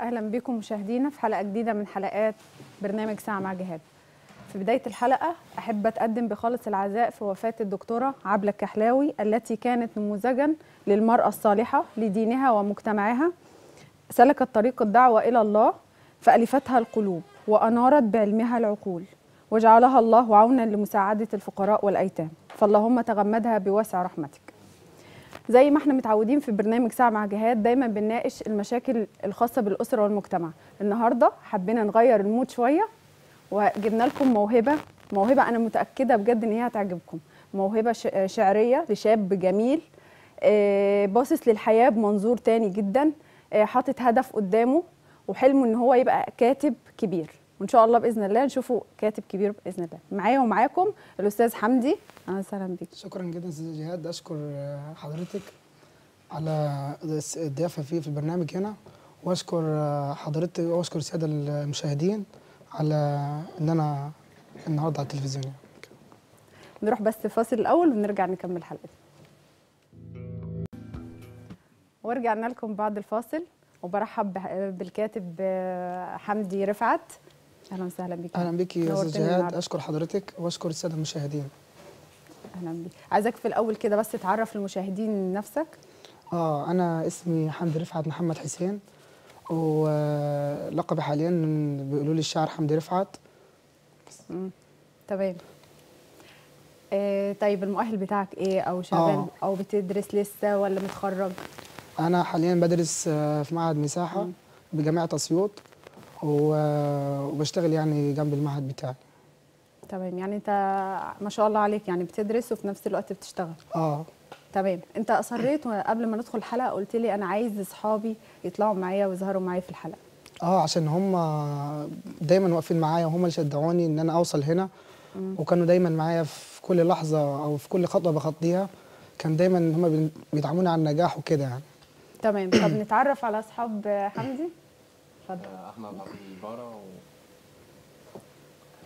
أهلا بكم مشاهدينا في حلقة جديدة من حلقات برنامج ساعة مع جهاد. في بداية الحلقة أحب أتقدم بخالص العزاء في وفاة الدكتورة عبلة الكحلاوي التي كانت نموذجا للمرأة الصالحة لدينها ومجتمعها. سلكت طريق الدعوة إلى الله فألفتها القلوب وأنارت بعلمها العقول وجعلها الله عونا لمساعدة الفقراء والأيتام. فاللهم تغمدها بواسع رحمتك. زي ما إحنا متعودين في برنامج ساعة مع جهاد دايما بنناقش المشاكل الخاصة بالأسرة والمجتمع. النهاردة حبينا نغير المود شوية وجبنا لكم موهبة موهبة أنا متأكدة بجد إن هي هتعجبكم. موهبة شعرية لشاب جميل آه، باصص للحياة بمنظور تاني جدا آه، حاطط هدف قدامه وحلمه إن هو يبقى كاتب كبير. وإن شاء الله بإذن الله نشوفه كاتب كبير بإذن الله. معايا ومعاكم الأستاذ حمدي. أهلا وسهلا بيك. شكرا جدا أستاذ جهاد. أشكر حضرتك على الضيافه فيه في البرنامج هنا. وأشكر حضرتك وأشكر السادة المشاهدين على إن أنا النهارده على التلفزيون. يعني. نروح بس فاصل الأول ونرجع نكمل حلقتنا. ورجعنا لكم بعد الفاصل. وبرحب بالكاتب حمدي رفعت. أهلا وسهلا بك. أهلا بك يا أستاذ جهاد. أشكر حضرتك وأشكر السادة المشاهدين. أهلا بك. عايزاك في الأول كده بس تعرف المشاهدين نفسك. آه أنا اسمي حمدي رفعت محمد حسين ولقبي حاليا بيقولوا لي الشاعر حمدي رفعت. تمام. آه طيب المؤهل بتاعك إيه؟ أو شغال آه. أو بتدرس لسه ولا متخرج؟ أنا حاليا بدرس آه، في معهد مساحة بجامعة أسيوط. وبشتغل يعني جنب المعهد بتاعي. تمام. يعني انت ما شاء الله عليك يعني بتدرس وفي نفس الوقت بتشتغل. آه. تمام. انت اصريت قبل ما ندخل الحلقة قلت لي أنا عايز اصحابي يطلعوا معايا ويظهروا معايا في الحلقة. آه عشان هم دايما واقفين معايا وهم اللي شجعوني إن أنا أوصل هنا. وكانوا دايما معايا في كل لحظة أو في كل خطوة بخطيها. كان دايما هم بي- بيدعموني على النجاح وكده يعني. تمام. طب نتعرف على أصحاب حمدي اتفضل. أحمد عبد البارة و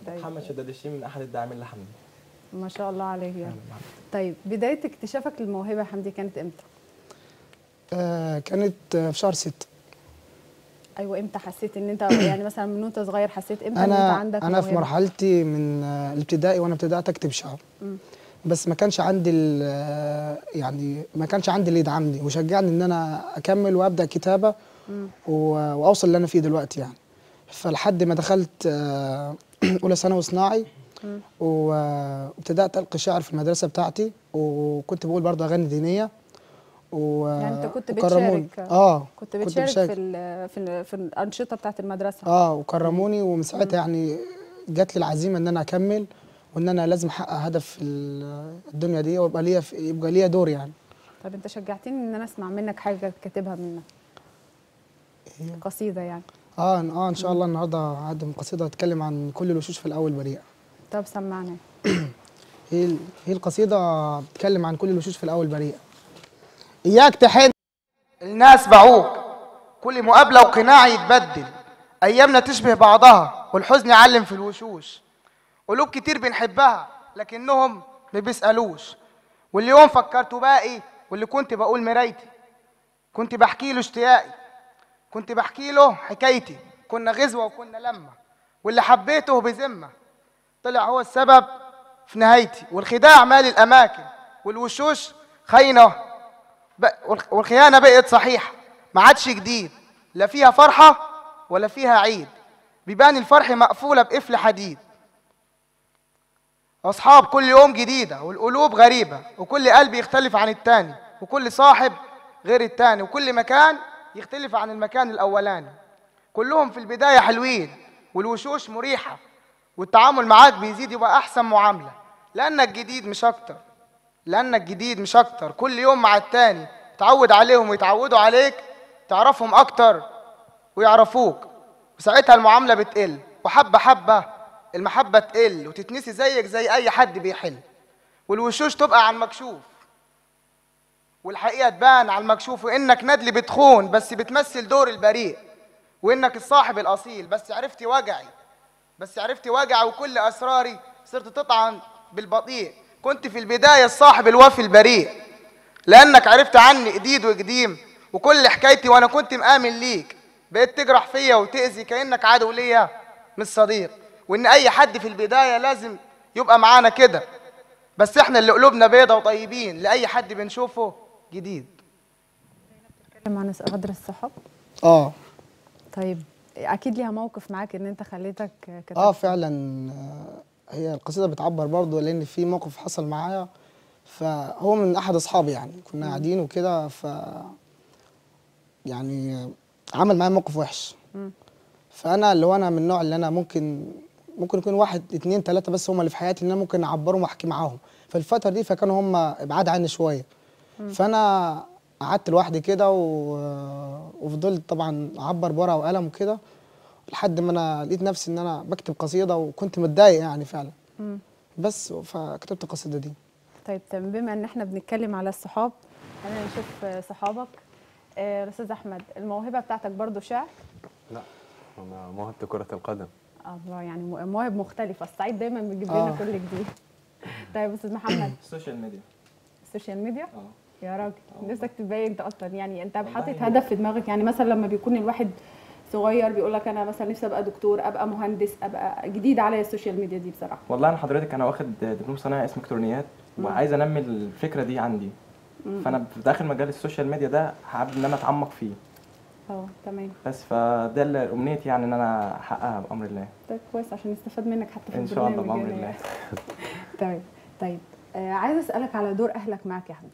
طيب. محمد شداد الشيم من أحد الداعمين لحمدي ما شاء الله عليك يعني طيب بداية اكتشافك للموهبة يا حمدي كانت إمتى؟ آه كانت آه، في شهر ستة. أيوه إمتى حسيت إن أنت يعني مثلا من وأنت صغير حسيت إمتى إن أنت عندك أنا في موهبة؟ مرحلتي من آه، الابتدائي وأنا ابتدأت أكتب شعر. بس ما كانش عندي ال- آه، يعني ما كانش عندي اللي يدعمني وشجعني إن أنا أكمل وأبدأ كتابة وأوصل اللي أنا فيه دلوقتي يعني. فلحد ما دخلت آه، أولى ثانوي صناعي وابتدأت ألقي شعر في المدرسة بتاعتي وكنت بقول برضه اغاني دينية و يعني أنت كنت. بتشارك. آه كنت بتشارك. في ال في ال في الأنشطة بتاعت المدرسة. آه وكرموني ومن ساعتها يعني جات لي العزيمة إن أنا أكمل وإن أنا لازم أحقق هدف في ال- الدنيا دي ويبقى ليا في- يبقى ليا دور يعني. طب أنت شجعتني إن أنا أسمع منك حاجة كاتبها منك. قصيدة يعني. آه آه إن شاء الله النهارده هقدم قصيده تتكلم عن كل الوشوش في الأول بريئه طب سمعنا هي هي القصيدة بتتكلم عن كل الوشوش في الأول بريئه إياك تحن الناس باعوك كل مقابلة وقناع يتبدل. أيامنا تشبه بعضها والحزن يعلم في الوشوش. قلوب كتير بنحبها لكنهم ما بيسألوش. واليوم فكرت باقي واللي كنت بقول مرايتي. كنت بحكي له اشتياقي. كنت بحكي له حكايتي. كنا غزوة وكنا لمة. واللي حبيته بذمة. طلع هو السبب في نهايتي. والخداع مال الأماكن. والوشوش خاينه ب- والخ- والخيانة بقت صحيحة. ما عادش جديد. لا فيها فرحة ولا فيها عيد. بيبان الفرح مقفولة بقفل حديد. أصحاب كل يوم جديدة. والقلوب غريبة. وكل قلب يختلف عن التاني. وكل صاحب غير التاني. وكل مكان يختلف عن المكان الأولاني. كلهم في البداية حلوين والوشوش مريحة والتعامل معاك بيزيد يبقى أحسن معاملة. لأنك جديد مش أكتر. لأنك جديد مش أكتر. كل يوم مع التاني تعود عليهم ويتعودوا عليك تعرفهم أكتر ويعرفوك. وساعتها المعاملة بتقل وحبة حبة المحبة تقل وتتنسي زيك زي أي حد بيحل. والوشوش تبقى على المكشوف والحقيقة تبان على المكشوف وإنك ندل بتخون بس بتمثل دور البريء وإنك الصاحب الأصيل. بس عرفتي وجعي بس عرفتي وجعي وكل أسراري صرت تطعن بالبطيء. كنت في البداية الصاحب الوفي البريء لأنك عرفت عني جديد وقديم وكل حكايتي وأنا كنت مآمن ليك. بقيت تجرح فيا وتأذي كأنك عدو ليا مش صديق وإن أي حد في البداية لازم يبقى معانا كده. بس إحنا اللي قلوبنا بيضة وطيبين. لأي حد بنشوفه جديد. نتكلم عن غدر الصحاب؟ آه. طيب أكيد ليها موقف معاك إن أنت خليتك كتبت. آه فعلا آه، هي القصيدة بتعبر برضه لأن في موقف حصل معايا. فهو من أحد أصحابي يعني كنا قاعدين وكده ف يعني عمل معايا موقف وحش. فأنا اللي هو أنا من النوع اللي أنا ممكن ممكن يكون واحد اتنين تلاتة بس هم اللي في حياتي اللي أنا ممكن أعبرهم وأحكي معاهم. في الفترة دي فكانوا هم ابعاد عني شوية. فانا قعدت لوحدي كده و- وفضلت طبعا أعبر بورقة وقلم وكده لحد ما أنا لقيت نفسي إن أنا بكتب قصيدة وكنت متضايق يعني فعلا. مم. بس فكتبت القصيدة دي. طيب تمام. بما إن إحنا بنتكلم على الصحاب خلينا نشوف صحابك. آه، الاستاذ أحمد الموهبة بتاعتك برضو شعر؟ لا أنا موهبة كرة القدم. الله يعني مو- مواهب مختلفة. الصعيد دايما بيجيب لنا آه. كل جديد. طيب أستاذ محمد. ال social media. ال social media؟ آه. يا راجل نفسك تبين انت أصلا يعني انت حاطط هي- هدف في دماغك يعني مثلا لما بيكون الواحد صغير بيقول لك أنا مثلا نفسي أبقى دكتور أبقى مهندس أبقى جديد عليا ال social media دي بصراحة. والله أنا حضرتك أنا واخد دبلوم صناعه قسم الكترونيات وعايز أنمي الفكرة دي عندي. فأنا في داخل مجال ال social media ده حابب إن أنا أتعمق فيه. أه تمام. بس فده اللي أمنيتي يعني إن أنا أحققها بأمر الله. طيب كويس عشان نستفاد منك حتى في إن شاء الله بأمر يعني. الله. تمام طيب. آه عايز أسألك على دور أهلك معاك يا حمد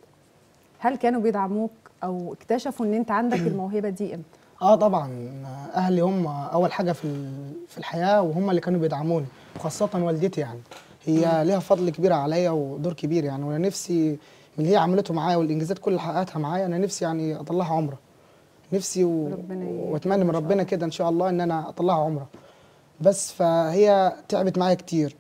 هل كانوا بيدعموك أو اكتشفوا إن أنت عندك الموهبة دي إمتى؟ آه طبعا. أهلي هم أول حاجة في في الحياة وهم اللي كانوا بيدعموني وخاصه والدتي يعني. هي ليها فضل كبير عليا ودور كبير يعني وأنا نفسي من اللي هي عملته معايا والإنجازات كل اللي حققتها معايا أنا نفسي يعني أطلعها عمرة. نفسي و... وأتمنى من ربنا كده إن شاء الله إن أنا أطلعها عمرة. بس فهي تعبت معايا كتير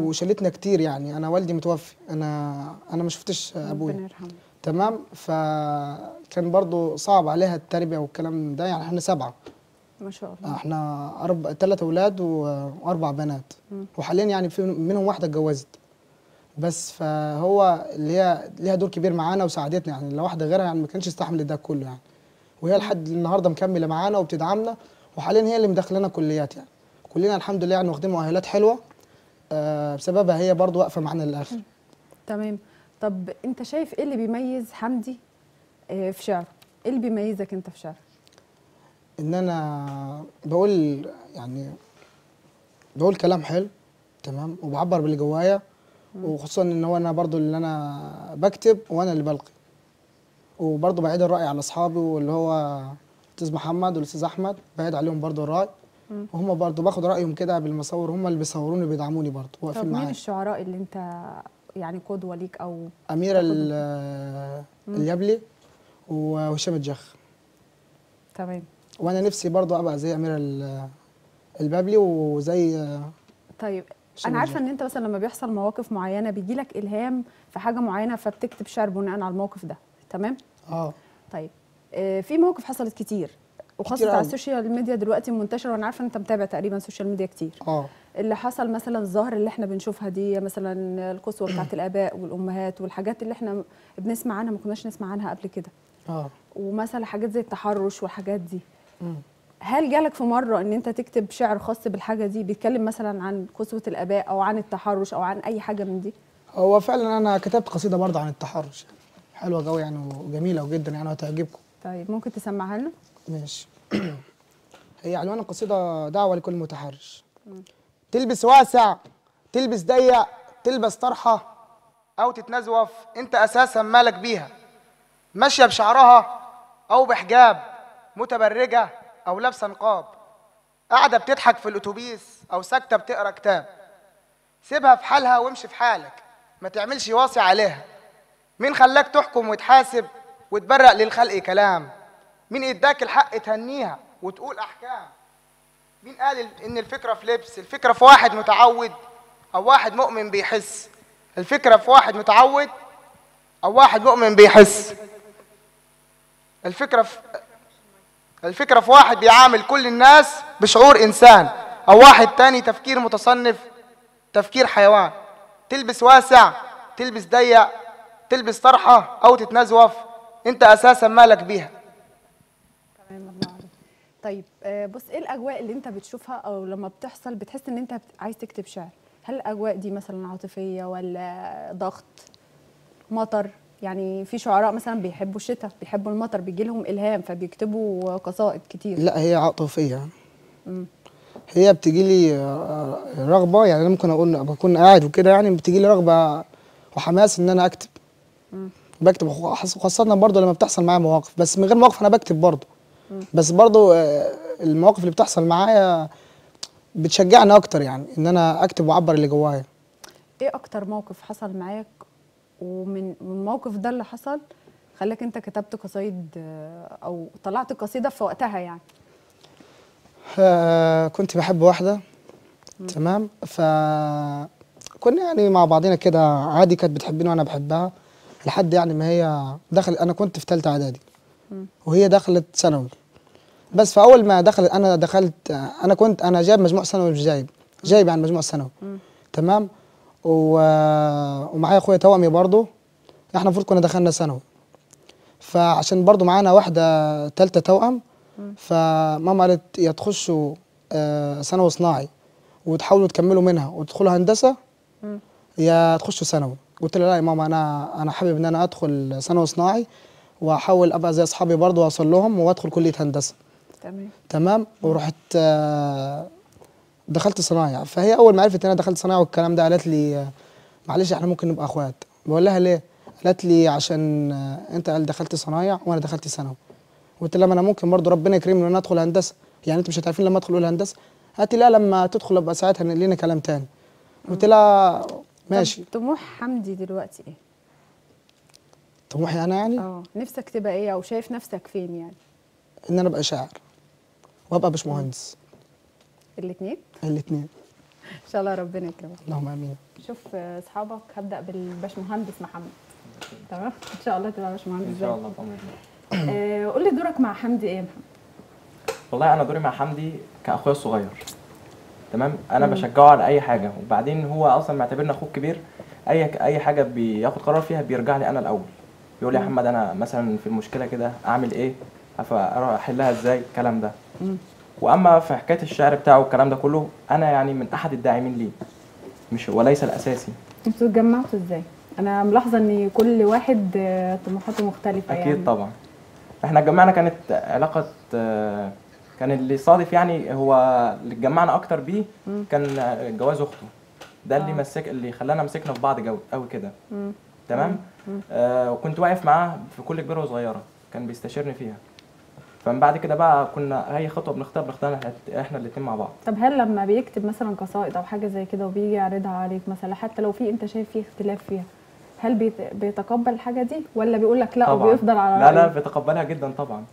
وشالتنا كتير يعني. أنا والدي متوفي. أنا أنا ما شفتش أبويا. ربنا يرحمه. تمام؟ فكان برضو صعب عليها التربية والكلام ده يعني إحنا سبعة. ما شاء الله. إحنا أربع ثلاثة أولاد و- وأربع بنات. مم. وحاليا يعني في منهم واحدة اتجوزت. بس فهو اللي هي ليها دور كبير معانا وساعدتنا يعني لو واحدة غيرها يعني ما كانش يستحمل ده كله يعني. وهي لحد النهارده مكملة معانا وبتدعمنا وحاليا هي اللي مدخلانا كليات يعني. كلنا الحمد لله يعني واخدين مؤهلات حلوة آه بسببها هي برضو واقفة معانا للآخر. تمام. طب انت شايف إيه اللي بيميز حمدي آه، في شعره؟ إيه اللي بيميزك انت في شعرك ان أنا بقول يعني بقول كلام حلو تمام؟ وبعبر باللي جوايا وخصوصا ان هو أنا برضو اللي أنا بكتب وأنا اللي بلقي. وبرضو بعيد الرأي على اصحابي واللي هو الاستاذ محمد والأستاذ أحمد بعيد عليهم برضو الرأي. وهم برضو باخد رأيهم كده بالمصور هم اللي بيصوروني وبيدعموني برضو طب واقفين مين معايا. الشعراء اللي انت يعني قدوة ليك أو أميرة ال- اليبلي وهشام الجخ. تمام. وأنا نفسي برضو أبقى زي أميرة ال- البابلي وزي طيب أنا عارفة. إن أنت مثلا لما بيحصل مواقف معينة بيجي لك إلهام في حاجة معينة فبتكتب شعر بناء على الموقف ده تمام؟ آه. طيب آه، في مواقف حصلت كتير. وخاصة على. ال social media دلوقتي منتشرة وأنا عارفة إن أنت متابع تقريبا ال social media كتير. آه. اللي حصل مثلا الظاهر اللي إحنا بنشوفها دي مثلا القسوه بتاعت الآباء والأمهات والحاجات اللي إحنا بنسمع عنها ما كناش نسمع عنها قبل كده. آه. ومثلا حاجات زي التحرش والحاجات دي. مم. هل جالك في مرة إن أنت تكتب شعر خاص بالحاجة دي بيتكلم مثلا عن قسوه الآباء أو عن التحرش أو عن أي حاجة من دي؟ هو فعلا أنا كتبت قصيدة برضه عن التحرش. حلوة قوي يعني وجميلة جدا يعني وهتعجبكم. طيب ممكن تسمعها لنا؟ ماشي. هي عنوان القصيده دعوة لكل متحرش. تلبس واسع تلبس ضيق تلبس طرحة أو تتنزوف أنت أساسا مالك بيها. ماشيه بشعرها أو بحجاب متبرجة أو لابسة نقاب. قاعدة بتضحك في الأتوبيس أو ساكتة بتقرأ كتاب. سيبها في حالها وامشي في حالك ما تعملش واصي عليها. مين خلاك تحكم وتحاسب وتبرق للخلق كلام؟ مين اداك الحق تهنيها وتقول احكام؟ مين قال ال- إن الفكرة في لبس؟ الفكرة في واحد متعود أو واحد مؤمن بيحس. الفكرة في واحد متعود أو واحد مؤمن بيحس. الفكرة في الفكرة في واحد بيعامل كل الناس بشعور إنسان أو واحد تاني تفكير متصنف تفكير حيوان. تلبس واسع تلبس ضيق تلبس طرحة أو تتنزوف أنت أساسا مالك بيها. طيب آه، بص إيه الأجواء اللي أنت بتشوفها أو لما بتحصل بتحس إن أنت عايز تكتب شعر؟ هل الأجواء دي مثلا عاطفية ولا ضغط؟ مطر؟ يعني في شعراء مثلا بيحبوا الشتاء بيحبوا المطر بيجي لهم إلهام فبيكتبوا قصائد كتير. لا هي عاطفية. هي بتجي لي آه، رغبة يعني أنا ممكن أقول بكون قاعد وكده يعني بتجي لي رغبة وحماس إن أنا أكتب. بكتب خاص- خاصه برضه لما بتحصل معايا مواقف بس من غير مواقف أنا بكتب برضه. بس برضه آه، المواقف اللي بتحصل معايا بتشجعني أكتر يعني إن أنا أكتب وأعبر اللي جوايا. إيه أكتر موقف حصل معاك؟ ومن من الموقف ده اللي حصل خلاك أنت كتبت قصايد آه، أو طلعت قصيدة في وقتها يعني؟ آه، كنت بحب واحدة تمام؟ ف كنا يعني مع بعضنا كده عادي كانت بتحبني وأنا بحبها لحد يعني ما هي دخل أنا كنت في ثالثه إعدادي. وهي دخلت ثانوي. بس فاول ما دخلت أنا دخلت أنا كنت أنا جايب مجموع ثانوي مش جايب جايب يعني مجموع ثانوي. تمام؟ و... ومعايا أخويا توأمي برضه. إحنا المفروض كنا دخلنا ثانوي. فعشان برضه معانا واحدة ثالثه توأم فماما قالت يا تخشوا آه، ثانوي صناعي وتحاولوا تكملوا منها وتدخلوا هندسة. يا تخشوا ثانوي. قلت لها لا يا ماما أنا أنا حابب إن أنا أدخل ثانوي صناعي وأحاول أبقى زي أصحابي برضه وأوصل لهم وأدخل كلية هندسة. تمام. تمام؟ ورحت آه، دخلت صنايع. فهي أول ما عرفت إن أنا دخلت صنايع والكلام ده قالت لي معلش إحنا ممكن نبقى إخوات. بقول لها ليه؟ قالت لي عشان آه، أنت قال دخلت صنايع وأنا دخلت ثانوي. قلت لها ما أنا ممكن برضه ربنا يكرمني ان أدخل هندسة. يعني أنتوا مش هتعرفين لما أدخل اولى هندسة؟ قالت لي لا لما تدخل أبقى ساعتها لينا كلام تاني. قلت لها ماشي. طموح حمدي دلوقتي إيه؟ طموحي أنا يعني؟ آه. نفسك تبقى إيه أو شايف نفسك فين يعني؟ إن أنا أبقى شاعر. وأبقى باشمهندس. الاثنين الاثنين إن شاء الله ربنا يكرمك. اللهم آمين. شوف أصحابك هبدأ بالباشمهندس محمد. تمام؟ إن شاء الله تبقى باشمهندس. إن شاء الله آه قول لي دورك مع حمدي إيه يا محمد؟ والله أنا دوري مع حمدي كأخويا الصغير. تمام؟ أنا بشجعه على أي حاجة. وبعدين هو أصلا معتبرني اخوه الكبير أي أي حاجة بياخد قرار فيها بيرجع لي أنا الأول. يقول لي يا محمد أنا مثلا في المشكلة كده أعمل إيه؟ أروح أحلها إزاي؟ الكلام ده. وأما في حكاية الشعر بتاعه والكلام ده كله أنا يعني من أحد الداعمين ليه مش وليس الأساسي. أنتوا اتجمعتوا إزاي؟ أنا ملاحظة إن كل واحد آه، طموحاته مختلفة أكيد يعني. طبعا. إحنا اتجمعنا كانت علاقة آه، كان اللي صادف يعني هو اللي اتجمعنا أكتر بيه كان آه، جواز أخته. ده اللي آه. مسك اللي خلانا مسكنا في بعض جو قوي كده. تمام؟ آه وكنت واقف معاه في كل كبيرة وصغيرة كان بيستشيرني فيها. فمن بعد كده بقى كنا أي خطوة بنختار بنختارها إحنا- إحنا الاتنين مع بعض. طب هل لما بيكتب مثلا قصائد أو حاجة زي كده وبيجي يعرضها عليك مثلا حتى لو في أنت شايف فيه اختلاف فيها هل بيت- بيتقبل الحاجة دي؟ ولا بيقول لك لا طبعا. وبيفضل على لا لا؟ بيتقبلها جدا طبعا.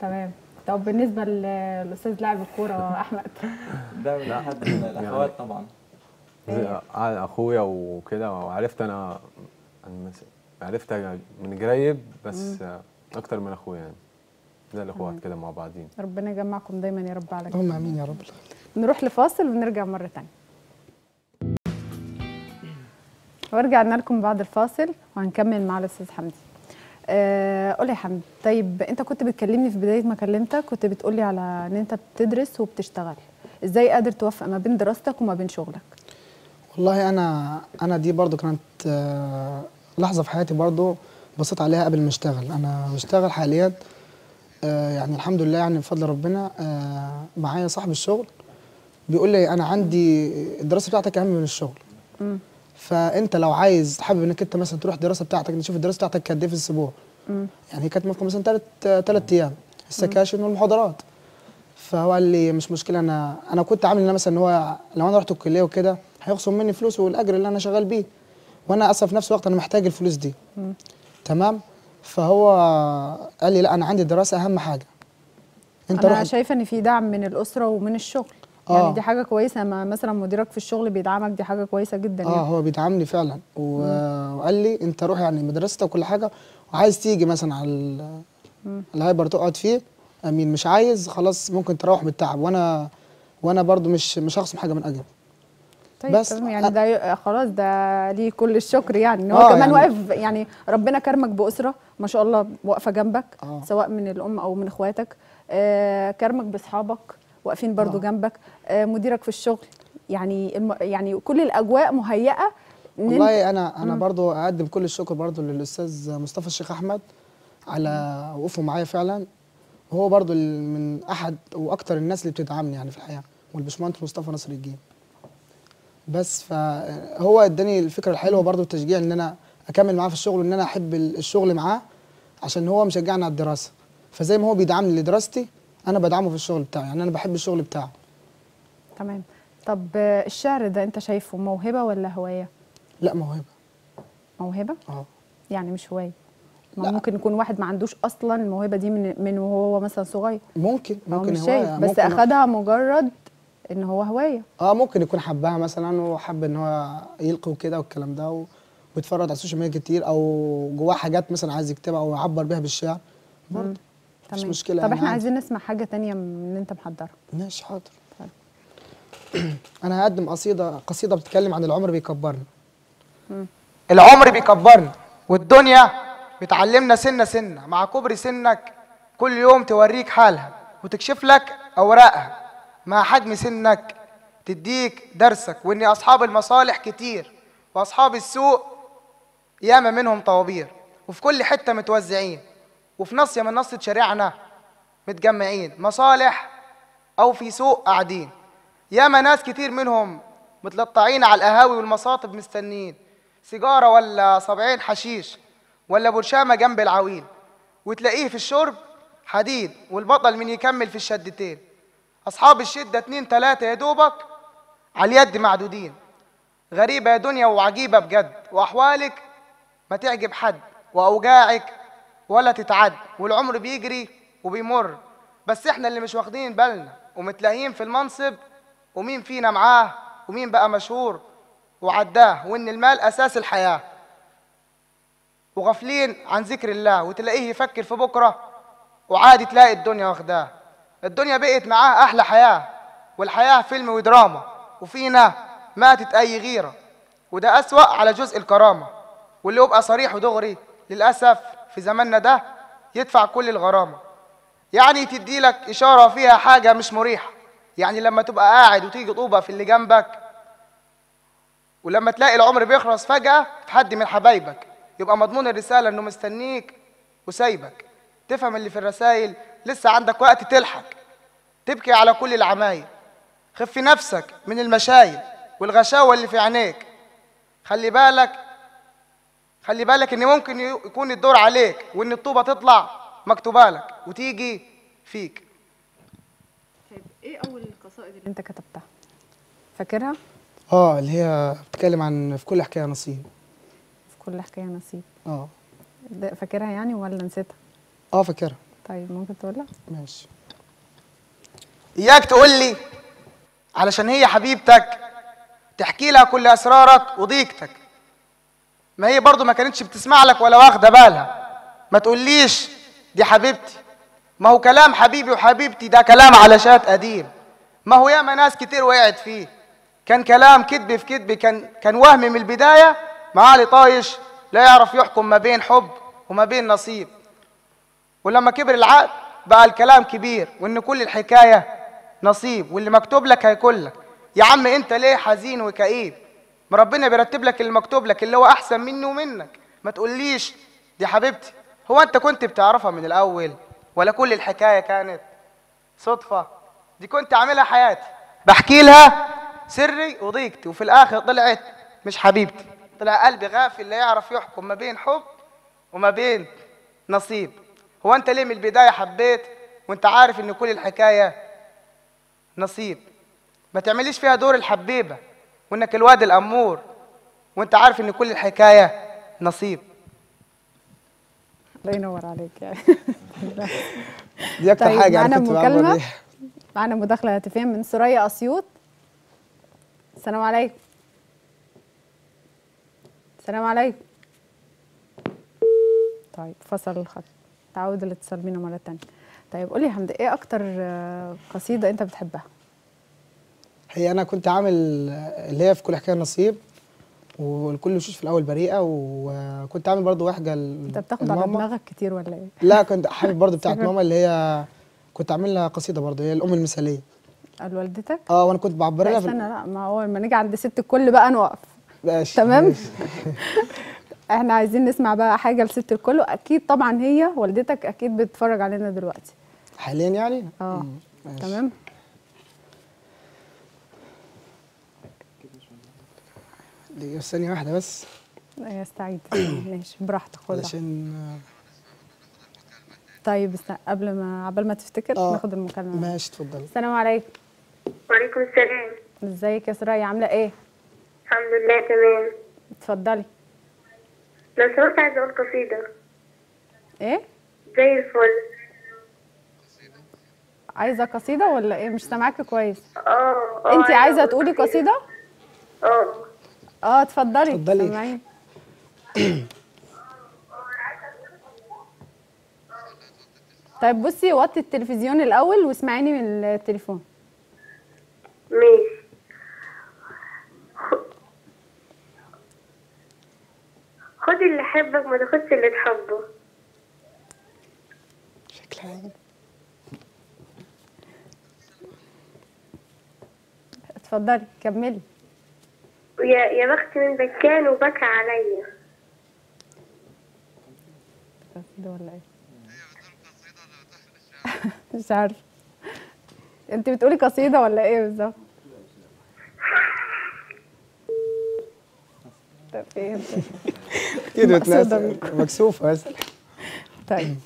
تمام. طب بالنسبة للاستاذ لاعب الكورة أحمد. ده من أحد الأخوات طبعا. زي آه، أخويا وكده وعرفت أنا عرفت من قريب بس أكتر من أخويا يعني. زي الإخوات كده مع بعضين. ربنا يجمعكم دايما يا رب على خير. اللهم آمين يا رب. نروح لفاصل ونرجع مرة تانية. ورجعنا لكم بعد الفاصل وهنكمل مع الأستاذ حمدي. آه قول لي يا حمدي طيب أنت كنت بتكلمني في بداية ما كلمتك كنت بتقولي على إن أنت بتدرس وبتشتغل. إزاي قادر توفق ما بين دراستك وما بين شغلك؟ والله أنا أنا دي برضو كانت آه، لحظة في حياتي برضو بصيت عليها قبل ما أشتغل. أنا بشتغل حاليا آه، يعني الحمد لله يعني بفضل ربنا. آه، معايا صاحب الشغل بيقول لي أنا عندي الدراسة بتاعتك أهم من الشغل. فأنت لو عايز حابب إنك أنت مثلا تروح الدراسة بتاعتك نشوف الدراسة بتاعتك قد إيه في الأسبوع؟ يعني هي كانت ممكن مثلا ثلاث ثلاث أيام السكاشن والمحاضرات. فهو قال لي مش مشكلة أنا أنا كنت عامل إن أنا مثلا إن هو لو أنا رحت الكلية وكده هيخصم مني فلوس والأجر اللي أنا شغال بيه. وأنا أصلا في نفس الوقت أنا محتاج الفلوس دي. تمام؟ فهو قال لي لا أنا عندي الدراسه أهم حاجة. أنت أنا شايفة إن في دعم من الأسرة ومن الشغل. آه. يعني دي حاجة كويسة. ما مثلا مديرك في الشغل بيدعمك دي حاجة كويسة جدا آه يعني. هو بيدعمني فعلا. و- وقال لي أنت روح يعني مدرستك وكل حاجة وعايز تيجي مثلا على ال- الهايبر تقعد فيه. أمين. مش عايز خلاص ممكن تروح بالتعب. وأنا وأنا برضو مش مش هخصم حاجة من اجري طيب بس يعني ده خلاص ده ليه كل الشكر يعني. إن هو آه كمان يعني- واقف يعني ربنا كرمك بأسرة. ما شاء الله واقفة جنبك آه. سواء من الأم أو من إخواتك. آه كرمك بأصحابك واقفين برضو آه. جنبك. آه مديرك في الشغل. يعني الم... يعني كل الأجواء مهيئة والله أنا أنا برضو أقدم كل الشكر برضو للأستاذ مصطفى الشيخ أحمد على وقوفه معايا فعلا. وهو برضو من أحد وأكتر الناس اللي بتدعمني يعني في الحياة والبشمهندس مصطفى نصر الدين. بس فهو اداني الفكرة الحلوة برضو التشجيع إن أنا أكمل معاه في الشغل وإن أنا أحب ال- الشغل معاه. عشان هو مشجعني على الدراسة. فزي ما هو بيدعمني لدراستي أنا بدعمه في الشغل بتاعي. يعني أنا بحب الشغل بتاعه. تمام. طب الشعر ده أنت شايفه موهبة ولا هواية؟ لا موهبة. موهبة؟ آه. يعني مش هواية. ما. ممكن يكون واحد ما عندوش أصلا الموهبة دي من من وهو مثلا صغير. ممكن ممكن مش شايف. بس ممكن أخدها مجرد إن هو هواية. آه ممكن يكون حبها مثلا وحب إن هو يلقي وكده والكلام ده و- ويتفرج على ال social media كتير أو جواه حاجات مثلا عايز يكتبها أو يعبر بيها بالشعر برضه مش مشكلة طب يعني إحنا. عايزين نسمع حاجة تانية من اللي أنت محضرها. ماشي حاضر. أنا هقدم قصيدة قصيدة بتتكلم عن العمر بيكبرنا. العمر بيكبرنا والدنيا بتعلمنا سنة سنة. مع كبر سنك كل يوم توريك حالها وتكشف لك أوراقها. مع حجم سنك تديك درسك. وان أصحاب المصالح كتير وأصحاب السوق ياما منهم طوابير وفي كل حتة متوزعين وفي نصيه من نصة شارعنا متجمعين مصالح أو في سوق قاعدين. ياما ناس كتير منهم متلطعين على القهاوي والمصاطب مستنين سيجارة ولا صبعين حشيش ولا برشامة جنب العويل. وتلاقيه في الشرب حديد والبطل من يكمل في الشدتين. أصحاب الشدة اتنين تلاتة يا دوبك على اليد معدودين. غريبة يا دنيا وعجيبة بجد. وأحوالك ما تعجب حد وأوجاعك ولا تتعد والعمر بيجري وبيمر. بس إحنا اللي مش واخدين بالنا ومتلاهيين في المنصب ومين فينا معاه ومين بقى مشهور وعداه وإن المال أساس الحياة. وغافلين عن ذكر الله وتلاقيه يفكر في بكرة وعادي تلاقي الدنيا واخداه. الدنيا بقت معاه أحلى حياة والحياة فيلم ودراما وفينا ماتت أي غيرة. وده أسوأ على جزء الكرامة. واللي يبقى صريح ودغري للأسف في زماننا ده يدفع كل الغرامة. يعني تدي لك إشارة فيها حاجة مش مريحة. يعني لما تبقى قاعد وتيجي طوبة في اللي جنبك ولما تلاقي العمر بيخلص فجأة في حد من حبايبك يبقى مضمون الرسالة إنه مستنيك وسايبك. تفهم اللي في الرسايل لسه عندك وقت تلحق تبكي على كل العمايل. خف نفسك من المشايل والغشاوة اللي في عينيك. خلي بالك خلي بالك إن ممكن يكون الدور عليك وإن الطوبة تطلع مكتوبة لك وتيجي فيك. طيب إيه أول القصائد اللي أنت كتبتها؟ فاكرها؟ آه اللي هي بتتكلم عن في كل حكاية نصيب. في كل حكاية نصيب. آه. فاكرها يعني ولا نسيتها؟ آه فاكرها. طيب ممكن تقولها؟ ماشي. إياك تقول لي علشان هي حبيبتك تحكي لها كل أسرارك وضيقتك. ما هي برضو ما كانتش بتسمع لك ولا واخدة بالها. ما تقوليش دي حبيبتي. ما هو كلام حبيبي وحبيبتي ده كلام على شات قديم. ما هو ياما ناس كتير وقعت فيه. كان كلام كذب في كذب كان كان وهم من البداية معالي طايش لا يعرف يحكم ما بين حب وما بين نصيب. ولما كبر العقل بقى الكلام كبير وإن كل الحكاية نصيب واللي مكتوب لك هيكون لك. يا عم أنت ليه حزين وكئيب؟ ما ربنا بيرتب لك اللي مكتوب لك اللي هو أحسن مني ومنك. ما تقوليش دي حبيبتي. هو أنت كنت بتعرفها من الأول؟ ولا كل الحكاية كانت صدفة؟ دي كنت عاملها حياتي. بحكي لها سري وضيقتي وفي الآخر طلعت مش حبيبتي. طلع قلبي غافل لا يعرف يحكم ما بين حب وما بين نصيب. هو أنت ليه من البداية حبيت وأنت عارف إن كل الحكاية نصيب؟ ما تعمليش فيها دور الحبيبة. وإنك الواد الأمور. وإنت عارف إن كل الحكاية نصيب. الله ينور عليك يعني دي أكتر طيب، حاجة معانا أنا؟ بعمل معانا مداخلة هاتفية من سوريا أسيوط. السلام عليكم. السلام عليكم. طيب فصل الخط. تعود الاتصال بينا مرة تانية. طيب قولي يا حمد إيه أكتر قصيدة أنت بتحبها؟ هي أنا كنت عامل اللي هي في كل حكاية نصيب والكل وشوش في الأول بريئة وكنت عامل برضو وحده أنت بتاخد على. دماغك كتير ولا إيه لا كنت حابب برضو بتاعت. ماما اللي هي كنت عامل لها قصيدة برضه هي الأم المثالية قال والدتك آه وأنا كنت بعبر لها استنى في لا ما هو لما نيجي عند ست الكل بقى نوقف ماشي تمام ماشي. إحنا عايزين نسمع بقى حاجة لست الكل واكيد طبعا هي والدتك أكيد بتتفرج علينا دلوقتي حاليا يعني آه. تمام دي ثانية واحدة بس. يستعيد ماشي براحتك خد. علشان آه، طيب است... قبل ما قبل ما تفتكر آه. ناخد المكالمة. ماشي اتفضلي السلام عليكم. وعليكم السلام. ازيك يا سرايا؟ عاملة إيه؟ الحمد لله تمام. اتفضلي. لو سمحت عايزة أقول قصيدة. إيه؟ زي الفل. عايزة قصيدة ولا إيه؟ مش سامعاكي كويس. آه آه انت أقول تقولي قصيدة؟ آه. آه اتفضلي. اتفضلي. طيب بصي وطي التلفزيون الأول واسمعيني من التليفون. ماشي خد اللي يحبك ما تاخدش اللي تحبه. شكلها يعني. اتفضلي كملي. ويا يا بخت من بكان وبكى عليا قصيده ولا إيه مش عارفه انت بتقولي قصيدة ولا إيه بالظبط؟ طب إيه بتناسب بيكم. مكسوفة بس. طيب.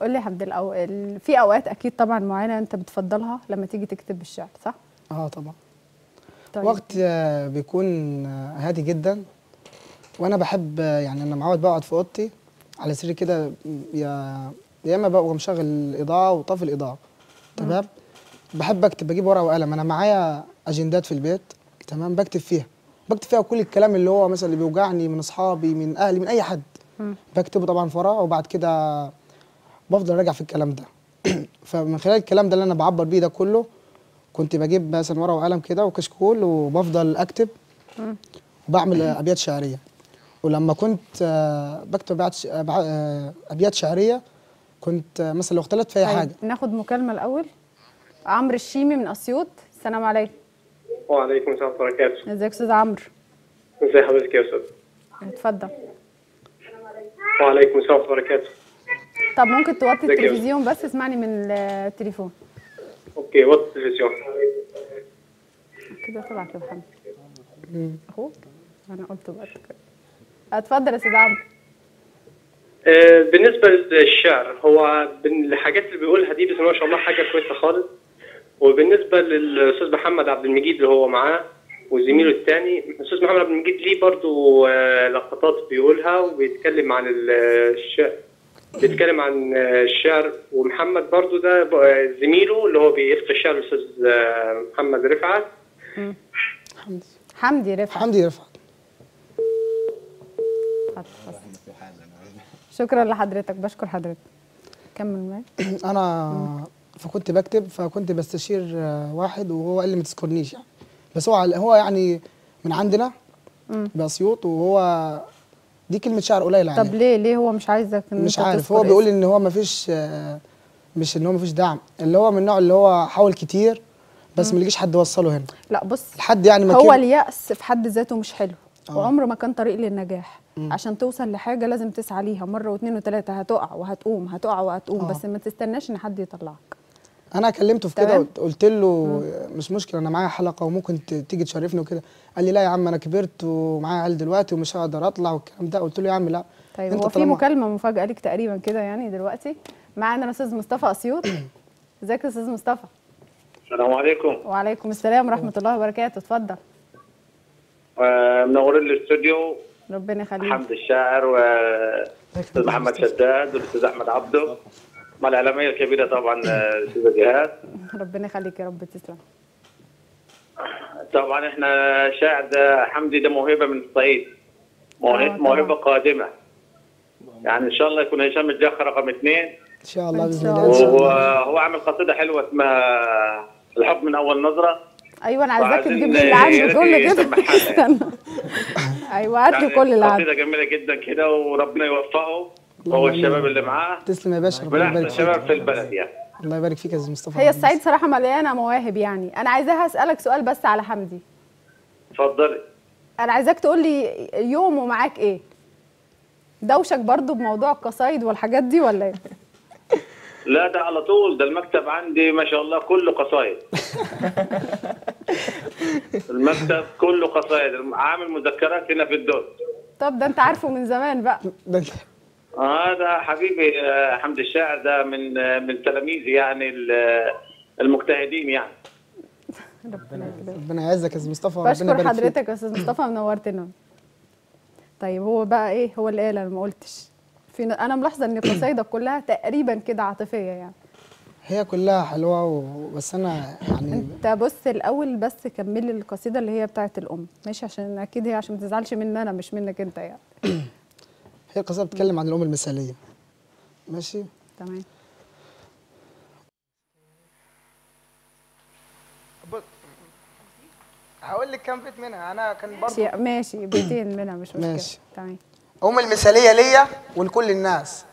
قول لي يا عبد الأو... ال- في أوقات أكيد طبعا معينة أنت بتفضلها لما تيجي تكتب بالشعر صح؟ آه طبعا. طيب. وقت آه، بيكون آه، هادي جدا. وأنا بحب آه، يعني أنا معود بقعد في أوضتي على سرير كده م- يا يا إما ببقى مشغل الاضاءه وطافي الإضاءة. تمام؟ بحب اكتب بجيب ورقة وقلم. أنا معايا أجندات في البيت. تمام؟ بكتب فيها. بكتب فيها كل الكلام اللي هو مثلا اللي بيوجعني من أصحابي من أهلي من أي حد. مم. بكتبه طبعا في ورقة وبعد كده بفضل راجع في الكلام ده. فمن خلال الكلام ده اللي أنا بعبر بيه ده كله كنت بجيب مثلا ورقة وقلم كده وكشكول وبفضل أكتب وبعمل أبيات شعرية. ولما كنت آه، بكتب آه، آه، أبيات شعرية كنت مثلا لو اختلفت في اي طيب حاجة. ناخد مكالمة الأول. عمرو الشيمي من أسيوط. السلام عليكم. وعليكم السلام ورحمة الله وبركاته. ازيك يا أستاذ عمرو؟ ازي حضرتك يا أستاذ؟ اتفضل. وعليكم السلام ورحمة الله وبركاته. طب ممكن توطي التلفزيون بس اسمعني من التليفون. أوكي وقت التلفزيون كده طلعت يا محمد. أخوك أنا قلت بقى اتفضل يا أستاذ عمرو. آه، بالنسبة للشعر هو من الحاجات اللي بيقولها دي الله ما شاء الله حاجة كويسة خالص. وبالنسبة للأستاذ محمد عبد المجيد اللي هو معاه وزميله الثاني الأستاذ محمد عبد المجيد ليه برضو آه، لقطات بيقولها وبيتكلم عن ال- الشعر بيتكلم عن الشعر ومحمد برضو ده زميله اللي هو بيلقي الشعر الأستاذ آه، محمد رفعت. حمدي. حمدي رفعت. حمدي رفعت. شكرا لحضرتك بشكر حضرتك. كمل معايا أنا فكنت بكتب فكنت بستشير آه، واحد وهو قال لي ما تذكرنيش يعني. بس هو هو يعني من عندنا بأسيوط وهو دي كلمة شعر قليله طب عليه ليه؟ ليه هو مش عايزك إن مش عارف. هو بيقول؟ إن هو ما فيش مش إن هو ما فيش دعم. اللي هو من النوع اللي هو حاول كتير بس ما لقيش حد وصله هنا. لا بص لحد يعني ما هو. اليأس في حد ذاته مش حلو. آه. وعمره ما كان طريق للنجاح. عشان توصل لحاجة لازم تسعى ليها. مرة واثنين وثلاثة هتقع وهتقوم هتقع وهتقوم. آه. بس ما تستناش إن حد يطلعك. أنا كلمته في كده. قلت- له مش مشكلة أنا معايا حلقة وممكن تيجي تشرفني وكده. قال لي لا يا عم أنا كبرت ومعايا عيال دلوقتي ومش هقدر أطلع والكلام ده. قلت له يا عم لا. طيب أنت هو في مكالمة مفاجأة ليك تقريبا كده يعني دلوقتي؟ معانا الاستاذ مصطفى أسيوط. إزيك يا أستاذ مصطفى؟ السلام عليكم. وعليكم السلام ورحمة الله وبركاته. اتفضل. منورين الاستوديو. ربنا يخليك. حمد الشاعر والاستاذ محمد شداد والأستاذ أحمد عبده. مع الإعلامية الكبيرة طبعا الأستاذة جهاد. ربنا يخليك يا رب تسلم. طبعا إحنا شاعر ده حمدي ده موهبة من الصعيد. آه، موهبه, طبعاً. موهبة قادمة. يعني إن شاء الله يكون هشام الجاخ رقم اثنين إن شاء الله إن بإذن شاء الله. إن شاء الله. وهو عامل قصيدة حلوة اسمها الحب من أول نظرة. أيوه أنا عايزاك تجيب لي اللي عنده يا كل ريت كده. استنى. أيوه هات لي يعني كل اللي عنده قصيده جميلة جدا كده وربنا يوفقه. هو الشباب. اللي معاه. تسلم يا باشا ربنا يبارك الشباب فيك في البلد يعني. الله يبارك فيك يا أستاذ مصطفى هي الصعيد صراحة مليانة مواهب يعني. أنا عايزاها أسألك سؤال بس على حمدي. اتفضلي. أنا عايزاك تقول لي يومه معاك إيه؟ دوشك برضو بموضوع القصايد والحاجات دي ولا إيه؟ لا ده على طول. ده المكتب عندي ما شاء الله كله قصايد. المكتب كله قصايد. عامل مذكرات هنا في الدور. طب ده أنت عارفه من زمان بقى. ده حبيبي آه، حمد الشاعر ده من آه، من تلاميذي يعني ال- المجتهدين يعني. ربنا يعزك. يا أستاذ مصطفى بشكر يبارك فيك. حضرتك يا أستاذ مصطفى منورتنا طيب هو بقى إيه؟ هو اللي قال أنا ما قلتش. في أنا ملاحظة إن قصايدك كلها تقريبا كده عاطفية يعني. هي كلها حلوة و... بس أنا يعني أنت بص الأول بس كملي القصيدة اللي هي بتاعه الأم. ماشي عشان أكيد هي عشان ما تزعلش مني أنا مش منك أنت يعني. هي القصيدة بتتكلم عن الأم المثالية. ماشي؟ تمام. هقول لك كام بيت منها. أنا كان ماشي ماشي بيتين منها مش مشكلة. ماشي. تمام. أم المثالية ليا ولكل الناس.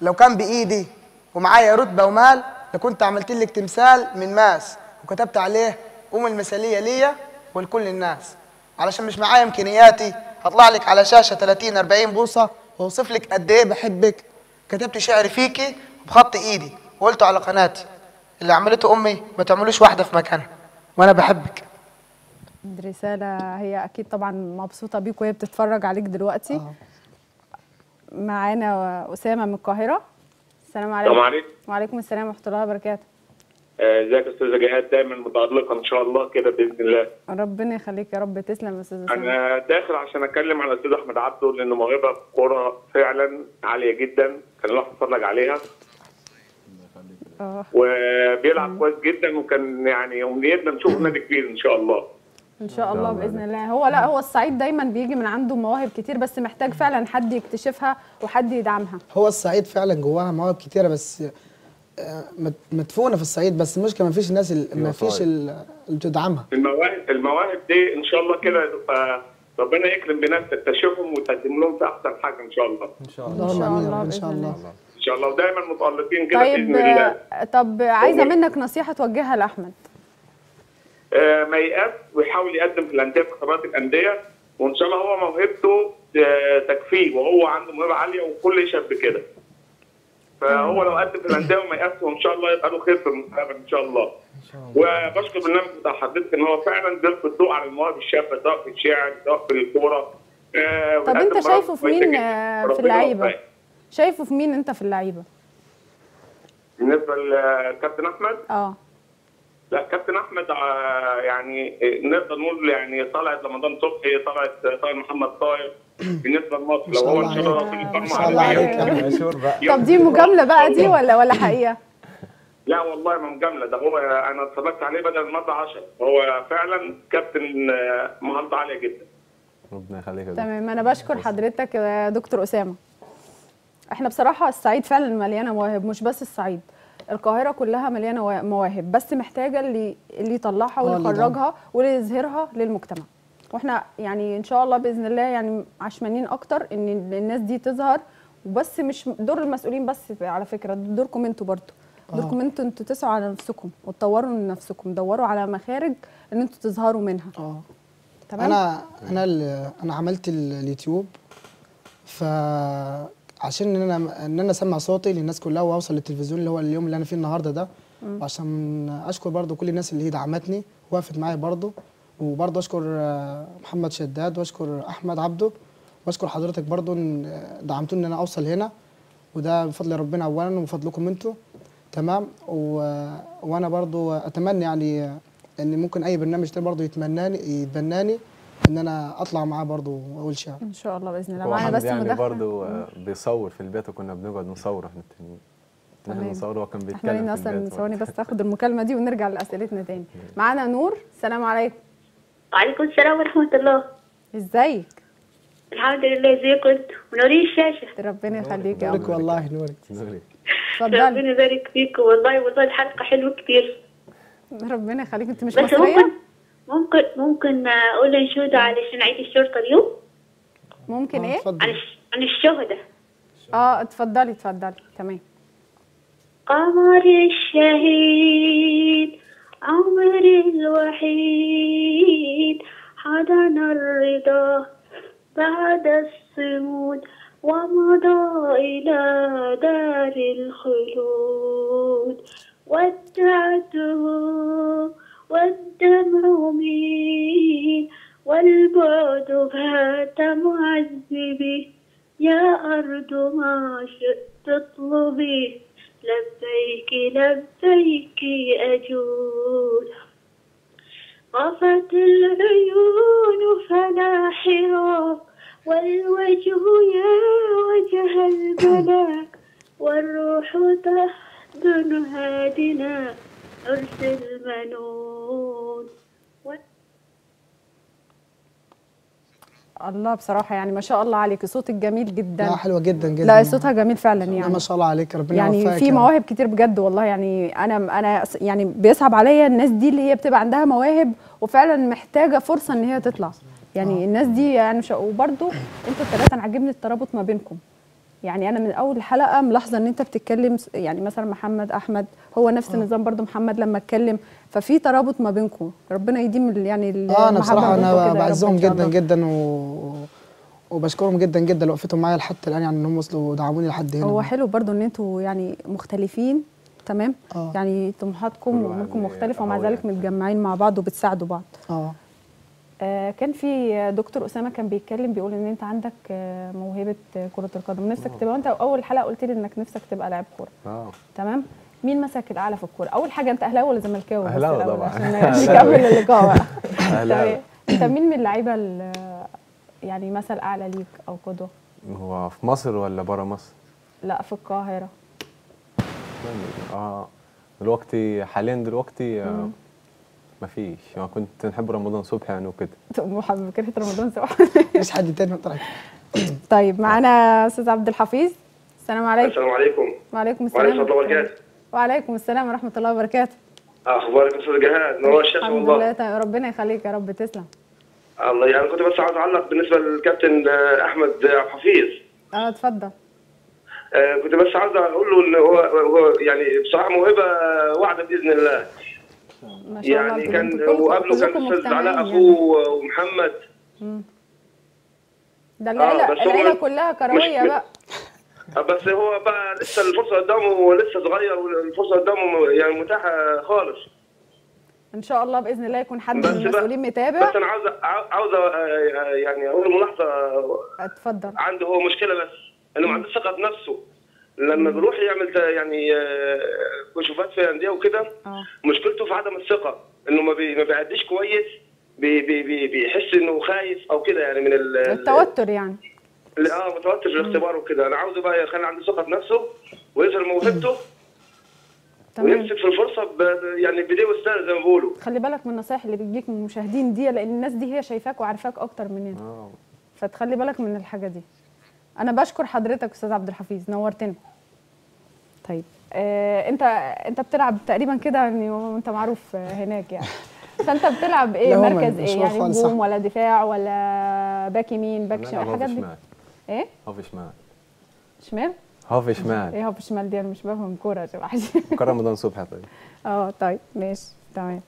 لو كان بإيدي ومعايا رتبة ومال لكنت عملت لك تمثال من ماس وكتبت عليه أم المثالية ليا ولكل الناس. علشان مش معايا إمكانياتي هطلع لك على شاشة 30 40 بوصة وأوصف لك قد إيه بحبك. كتبت شعر فيكي بخط إيدي. وقلته على قناتي اللي عملته أمي ما تعملوش واحدة في مكانها وأنا بحبك. دي رسالة هي أكيد طبعا مبسوطة بيك وهي بتتفرج عليك دلوقتي. آه. معانا أسامة من القاهرة. السلام عليكم. السلام عليكم. وعليكم السلام ورحمة الله وبركاته. ازيك يا استاذه جهاد دايما متالقه إن شاء الله كده بإذن الله. ربنا يخليك يا رب. تسلم يا أستاذ أنا داخل عشان أتكلم عن الأستاذ أحمد عبده لأنه موهبة في الكوره فعلا عالية جدا. كان الواحد أتفرج عليها. آه. وبيلعب كويس جدا وكان يعني أمنيتنا نشوفه نادي كبير إن شاء الله. إن شاء الله بإذن الله. هو لا هو الصعيد دايما بيجي من عنده مواهب كتير بس محتاج فعلا حد يكتشفها وحد يدعمها. هو الصعيد فعلا جواها مواهب كتيرة بس آه، مدفونة في الصعيد بس المشكلة ما فيش الناس ال- ما فيش. ال- اللي بتدعمها. المواهب المواهب دي إن شاء الله كده ربنا يكرم بناس تكتشفهم وتقدم لهم في أحسن حاجة إن شاء الله. إن شاء الله. اللهم شاء الله إن شاء الله. إن شاء الله. ودايما متألقين كده طيب بإذن الله. طب عايزه منك نصيحة توجهها لأحمد. آه، ما ييأس ويحاول يقدم في الأندية في قطارات الأندية وإن شاء الله هو موهبته آه، تكفيه وهو عنده موهبة عالية وكل شاب كده. فهو لو قدم في الأندية وما يأس وإن شاء الله يبقى له خير في المستقبل إن شاء الله. وبشكر البرنامج بتاع حضرتك إن هو فعلا بيلقي الضوء على المواهب الشابة سواء في الشعر سواء في الكورة. آه، طب أنت شايفه في مين. آه، في اللعيبة. شايفه في مين أنت في اللعيبة؟ بالنسبة لكابتن أحمد؟ آه. لا كابتن أحمد آه، يعني نقدر نقول يعني طلعت رمضان صبحي طلعت طاهر محمد طاهر. بالنسبة لمصر لو هو الله إن شاء الله عليك. ربنا شاء الله طب دي مجاملة بقى دي ولا ولا حقيقة؟ لا والله ما مجاملة. ده هو أنا اتفرجت عليه بدل المره 10 هو فعلا كابتن آه، مهارته عالية جدا. ربنا يخليك. تمام. أنا بشكر حضرتك يا دكتور أسامة. إحنا بصراحة الصعيد فعلا مليانة مواهب مش بس الصعيد. القاهرة كلها مليانة وا- مواهب بس محتاجة اللي اللي يطلعها آه، ويخرجها واللي يظهرها للمجتمع. وإحنا يعني ان شاء الله بإذن الله يعني عشمانين أكتر إن الناس دي تظهر. وبس مش دور المسؤولين بس على فكرة دوركم أنتوا برضو. دوركم أنتوا أنتوا تسعوا على نفسكم وتطوروا من نفسكم. دوروا على مخارج إن أنتوا تظهروا منها. آه. تمام؟ أنا أنا أنا عملت ال- اليوتيوب. فعشان إن أنا إن أنا أسمع صوتي للناس كلها وأوصل للتلفزيون اللي هو اليوم اللي أنا فيه النهارده ده. وعشان أشكر برضو كل الناس اللي هي دعمتني وقفت معايا برضو. وبرضو أشكر آه، محمد شداد وأشكر أحمد عبده وأشكر حضرتك برضو إن آه، دعمتوني إن أنا أوصل هنا. وده بفضل ربنا اولا وبفضلكم أنتوا. تمام؟ و... وأنا برضو أتمنى يعني إن ممكن أي برنامج تاني برضو يتمناني يتبناني إن أنا أطلع معاه برضو وأقول شعر إن شاء الله بإذن الله. هو معانا بس يعني آه، بيصور في البيت وكنا بنقعد نصور إحنا التانيين إحنا تمام. بنصور وهو كان إحنا بيتكلم في أصلا ثواني بس اخد المكالمة دي ونرجع لأسئلتنا تاني. معانا نور السلام عليكم. وعليكم السلام ورحمة الله. ازيك؟ الحمد لله ازيكم أنتوا منورين الشاشة. ربنا يخليك يا نورك والله نورك. نوري. اتفضلي ربنا يبارك فيكم. والله والله الحلقة حلوة كتير. ربنا يخليك. انت مش بس مصرية؟ ممكن ممكن ممكن أقول انشودة علشان عيد الشرطة اليوم؟ ممكن آه، إيه؟ عن الشهداء آه اتفضلي اتفضلي. تمام. قمر الشهيد عمر الوحيد. حضن الرضا بعد الصمود ومضى إلى دار الخلود. ودعته والدمع مين والبعد بات معذبي. يا أرض ما شئت اطلبي. لبيك لبيك أجود. غفت العيون فلا حراب والوجه يا وجه الملاك والروح تحضن هادنا عرس المنون الله بصراحة يعني ما شاء الله عليك صوتك جميل جدا. لا حلوة جدا جدا. لا صوتها جميل فعلا لا يعني. ما شاء الله عليك ربنا يعني في. مواهب كتير بجد والله. يعني أنا س- يعني بيصعب عليا الناس دي اللي هي بتبقى عندها مواهب وفعلا محتاجة فرصة إن هي تطلع. يعني الناس دي يعني وبرده أنتوا الثلاثه أنا عاجبني الترابط ما بينكم. يعني أنا من أول حلقة ملاحظة إن أنت بتتكلم يعني مثلا محمد أحمد هو نفس النظام برضو محمد لما أتكلم ففي ترابط ما بينكم ربنا يديم ال- يعني آه أنا بصراحة أنا بعزهم جدا. جدا و... وبشكرهم جدا جدا لوقفتهم معايا لحد الآن يعني إنهم وصلوا ودعموني لحد هنا هو حلو برضو إن أنتوا يعني مختلفين تمام آه. يعني طموحاتكم وأموركم ليه مختلفة ومع. ذلك متجمعين مع بعض وبتساعدوا بعض آه آه كان في دكتور أسامة كان بيتكلم بيقول إن أنت عندك آه موهبة آه، كرة القدم نفسك تبقى انت أول حلقة قلت لي إنك نفسك تبقى لاعب كورة تمام مين مسك الأعلى في الكورة أول حاجة أنت أهلاوي ولا زملكاوي الأول طبعاً. عشان. نكمل اللقاء أهلاوي. تمام. أنت مين من اللعيبة ال- يعني مثل أعلى ليك أو قدوة هو في مصر ولا بره مصر؟ لا في القاهرة آه دلوقتي حاليا دلوقتي آه مفيش يعني كنت نحب رمضان صبحي يعني وكده. محمد كرهت رمضان سوا مفيش حد تاني طلع طيب معانا أستاذ عبد الحفيظ. السلام عليكم السلام عليكم. وعليكم السلام. وعليكم السلام وبركاته. وعليكم السلام ورحمة الله وبركاته. أخبارك أستاذ جهاد؟ نور الشاشة الحمد والله. لله تمام. ربنا يخليك يا رب. تسلم. الله يعني كنت بس عاوز أعلق بالنسبة للكابتن أحمد عبد الحفيظ. آه اتفضل. آه، كنت بس عاوز أقول له إن هو هو يعني بصراحة موهبة واعدة بإذن الله. ما شاء يعني كان وقبله كان الاستاذ علاء اخوه ومحمد. ده العيله آه، العيلة كلها كروية بقى. آه، بس هو بقى لسه الفرصة قدامه لسه صغير والفرصة قدامه يعني متاحة خالص. إن شاء الله بإذن الله يكون حد من المسؤولين متابع. بس أنا عاوز عاوز آه، يعني أقول ملاحظه اتفضل. عنده هو مشكلة بس إنه ما عندوش ثقة بنفسه لما بيروح يعمل يعني آه، كشوفات في انديه وكده آه. مشكلته في عدم الثقة إنه ما بي- ما بيأديش كويس بي بي بي بيحس إنه خايف أو كده يعني من ال التوتر يعني. آه متوتر في الاختبار وكده. أنا عاوزه بقى يخلي عنده ثقة بنفسه ويظهر موهبته تمام. ويمسك في الفرصة ب- يعني بإيديه وسنانه زي ما بيقولوا. خلي بالك من النصايح اللي بتجيك من المشاهدين دي لأن الناس دي هي شايفاك وعارفاك أكتر مننا. آه. فتخلي بالك من الحاجة دي. أنا بشكر حضرتك أستاذ عبد الحفيظ نورتنا. طيب. آه أنت أنت بتلعب تقريبا كده يعني وأنت معروف هناك يعني. فأنت بتلعب إيه؟ مركز إيه؟ يعني هجوم. ولا دفاع ولا back يمين back شمال؟ الحاجات دي. شمال. إيه؟ half شمال. شمال؟ half شمال. إيه هو في الشمال دي أنا مش بفهم كورة يا شباب فكر رمضان صبحي طيب. آه طيب ماشي تمام.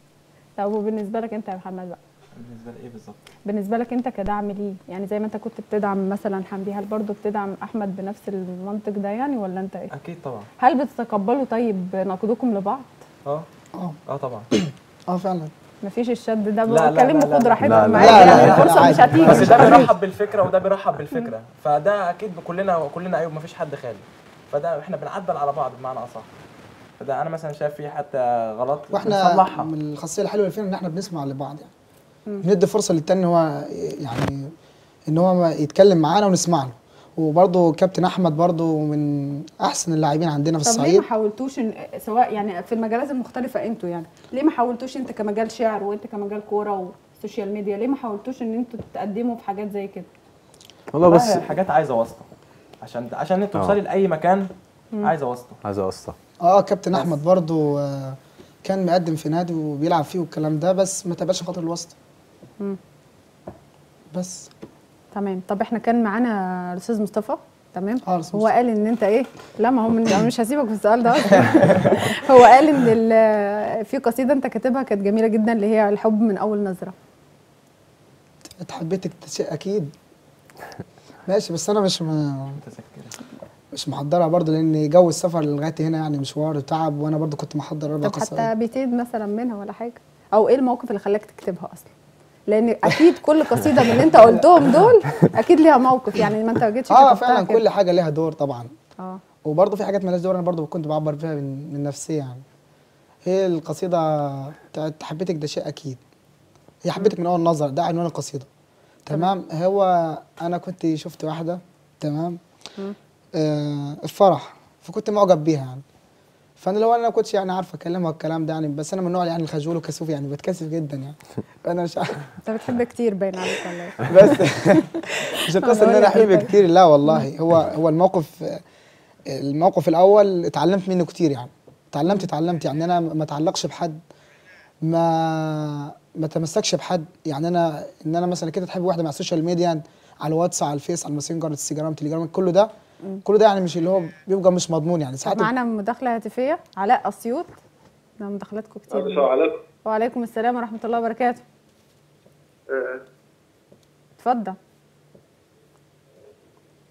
طب وبالنسبة لك أنت يا محمد بقى؟ بالنسبة لإيه بالظبط؟ بالنسبة لك أنت كدعم ليه؟ يعني زي ما أنت كنت بتدعم مثلا حمدي هل برضو بتدعم أحمد بنفس المنطق ده يعني ولا أنت إيه؟ أكيد طبعا. هل بتتقبلوا طيب نقدكم لبعض؟ آه. آه. آه طبعا. آه فعلا. مفيش الشد ده لا، لا، بكلمه لا، لا، خد لا. راحتك لا، لا، معايا لا، يعني لا، الفرصه مش. هتيجي. بس ده. بيرحب بالفكرة وده بيرحب بالفكرة. فده أكيد كلنا كلنا ايوب مفيش حد خالي. فده إحنا بنعدل على بعض بمعنى أصح. فده أنا مثلا شايف فيه حتى غلط وإحنا بنصلحها. من الخاصية الحلوة اللي فينا إن إحنا بنسمع لبعض يعني. بندي فرصة للتاني إن هو يعني إن هو ما يتكلم معانا ونسمع له. وبرضه كابتن أحمد برضه من أحسن اللاعبين عندنا في طب ليه الصعيد. ما حاولتوش إن- سواء يعني في المجالات المختلفة أنتوا يعني ليه ما حاولتوش أنت كمجال شعر وأنت كمجال كورة وسوشيال ميديا ليه ما حاولتوش إن أنتوا تقدموا في حاجات زي كده؟ والله بس حاجات عايزة واسطة. عشان عشان أنت توصلي لأي مكان عايزة واسطة. عايز اوصل آه كابتن أحمد برضه آه، كان مقدم في نادي وبيلعب فيه والكلام ده بس ما تابعش خاطر الواسطة. بس. تمام. طب إحنا كان معانا الأستاذ مصطفى. تمام. خالص هو قال إن أنت إيه؟ لا ما هو من مش هسيبك في السؤال ده. هو قال إن ال- في قصيدة أنت كاتبها كانت جميلة جدا اللي هي الحب من أول نظرة. حبيتك ده شيء أكيد. ماشي بس أنا مش م... مش محضرها برضه لأن جو السفر لغاية هنا يعني مشوار وتعب وأنا برضه كنت محضر أربع طب حتى قصائد. بيتين مثلا منها ولا حاجة؟ أو إيه الموقف اللي خلاك تكتبها أصلا؟ لأن أكيد كل قصيدة من اللي أنت قلتهم دول أكيد ليها موقف يعني ما أنت ما جيتش آه فعلا كده. كل حاجة ليها دور طبعا. آه. وبرضه في حاجات مالهاش دور أنا برضه كنت بعبر فيها من, من نفسي يعني. هي القصيدة بتاعت حبيتك ده شيء أكيد. هي حبيتك من أول نظر ده عنوان القصيدة. تمام؟ هو أنا كنت شفت واحدة تمام؟ آه الفرح فكنت معجب بيها يعني. فأنا لو أنا ما كنتش يعني عارف أكلمها الكلام ده يعني بس أنا من النوع يعني الخجول وكسوف يعني بتكسف جدا يعني. فأنا مش أنت بتحب كتير باين عليك ولا إيه؟ بس مش القصة إن أنا إيه أحب؟ كتير لا والله. هو هو الموقف الموقف الأول اتعلمت منه كتير يعني. اتعلمت اتعلمت يعني. أنا ما أتعلقش بحد ما ما تمسكش بحد يعني. أنا إن أنا مثلا كده تحب واحدة مع ال social media على الواتس على الفيس على الماسنجر الانستجرام تليجرام كله ده كله ده يعني مش اللي هو بيبقى مش مضمون يعني. ساعات معانا مداخلة هاتفية علاء أسيوط. ده مداخلاتكم كتير. السلام عليكم وعليكم السلام ورحمة الله وبركاته. آه، اتفضل.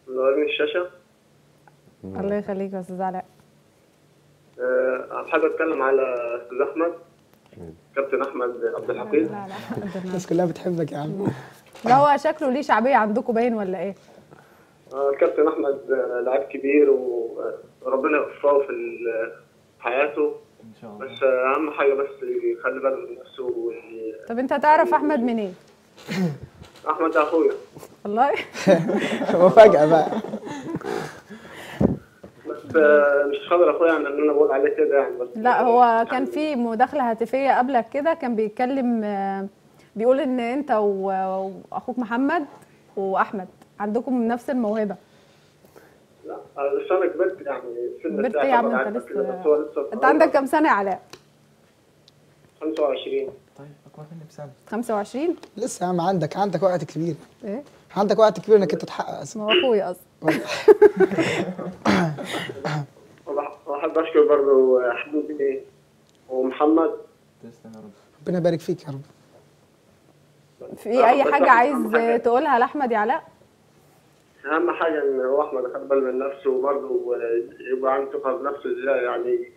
منورين الشاشة. الله يخليك يا أستاذ علاء. آه، حابب أتكلم على أستاذ أحمد. كابتن أحمد عبد الحفيظ. لا لا قدرنا. الناس كلها بتحبك يا عم. لا هو شكله ليه شعبية عندكم باين ولا إيه؟ آه، كابتن أحمد آه، لاعب كبير وربنا يوفقه في ال- حياته. إن شاء الله. بس آه، أهم حاجة بس يخلي باله من نفسه طب أنت تعرف أحمد منين؟ أحمد ده أخويا. والله؟ مفاجأة بقى. بس آه، مش خاطر أخويا يعني إن أنا بقول عليه كده يعني بس لا هو كان في مداخلة هاتفية قبلك كده كان بيتكلم آه، بيقول إن أنت وأخوك محمد وأحمد. عندكم نفس الموهبة. لا بس أنا كبرت يعني السن كبرت إيه يا عم؟ أنت لسه أنت عندك كام سنة يا علاء؟ 25 طيب أكبر مني بسنة. 25 لسه يا عم عندك عندك وقت كبير. إيه؟ عندك وقت كبير إنك أنت تحقق ما هو أخويا أصلا. وأحب أشكر برضه. حبيبي ومحمد تسلم يا رب. ربنا يبارك فيك يا رب. في أي حاجة عايز. تقولها لأحمد يا علاء؟ أهم حاجة إن هو أحمد ياخد باله من نفسه وبرضه يبقى عنده ثقة بنفسه إزاي يعني.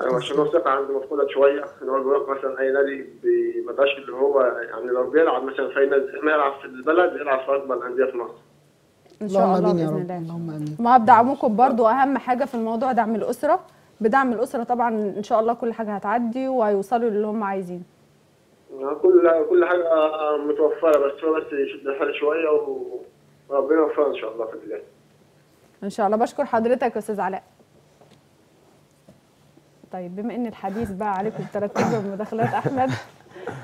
عشان هو الثقه عنده مفقودة شوية إن هو بيروح مثلا أي نادي ما بقاش اللي هو يعني لو بيلعب مثلا في أي نادي ما يلعب في البلد يلعب في أكبر الانديه في مصر. إن شاء الله بإذن الله. اللهم آمين. ما بدعمكم برضو أهم حاجة في الموضوع دعم الأسرة. بدعم الأسرة طبعا إن شاء الله كل حاجة هتعدي وهيوصلوا للي هم عايزينه. يعني كل كل حاجة متوفرة بس هو بس يشد الحال شوية و- وربنا يوفقه إن شاء الله في البداية. إن شاء الله. بشكر حضرتك يا أستاذ علاء. طيب بما إن الحديث بقى عليكم بترتيب مداخلات أحمد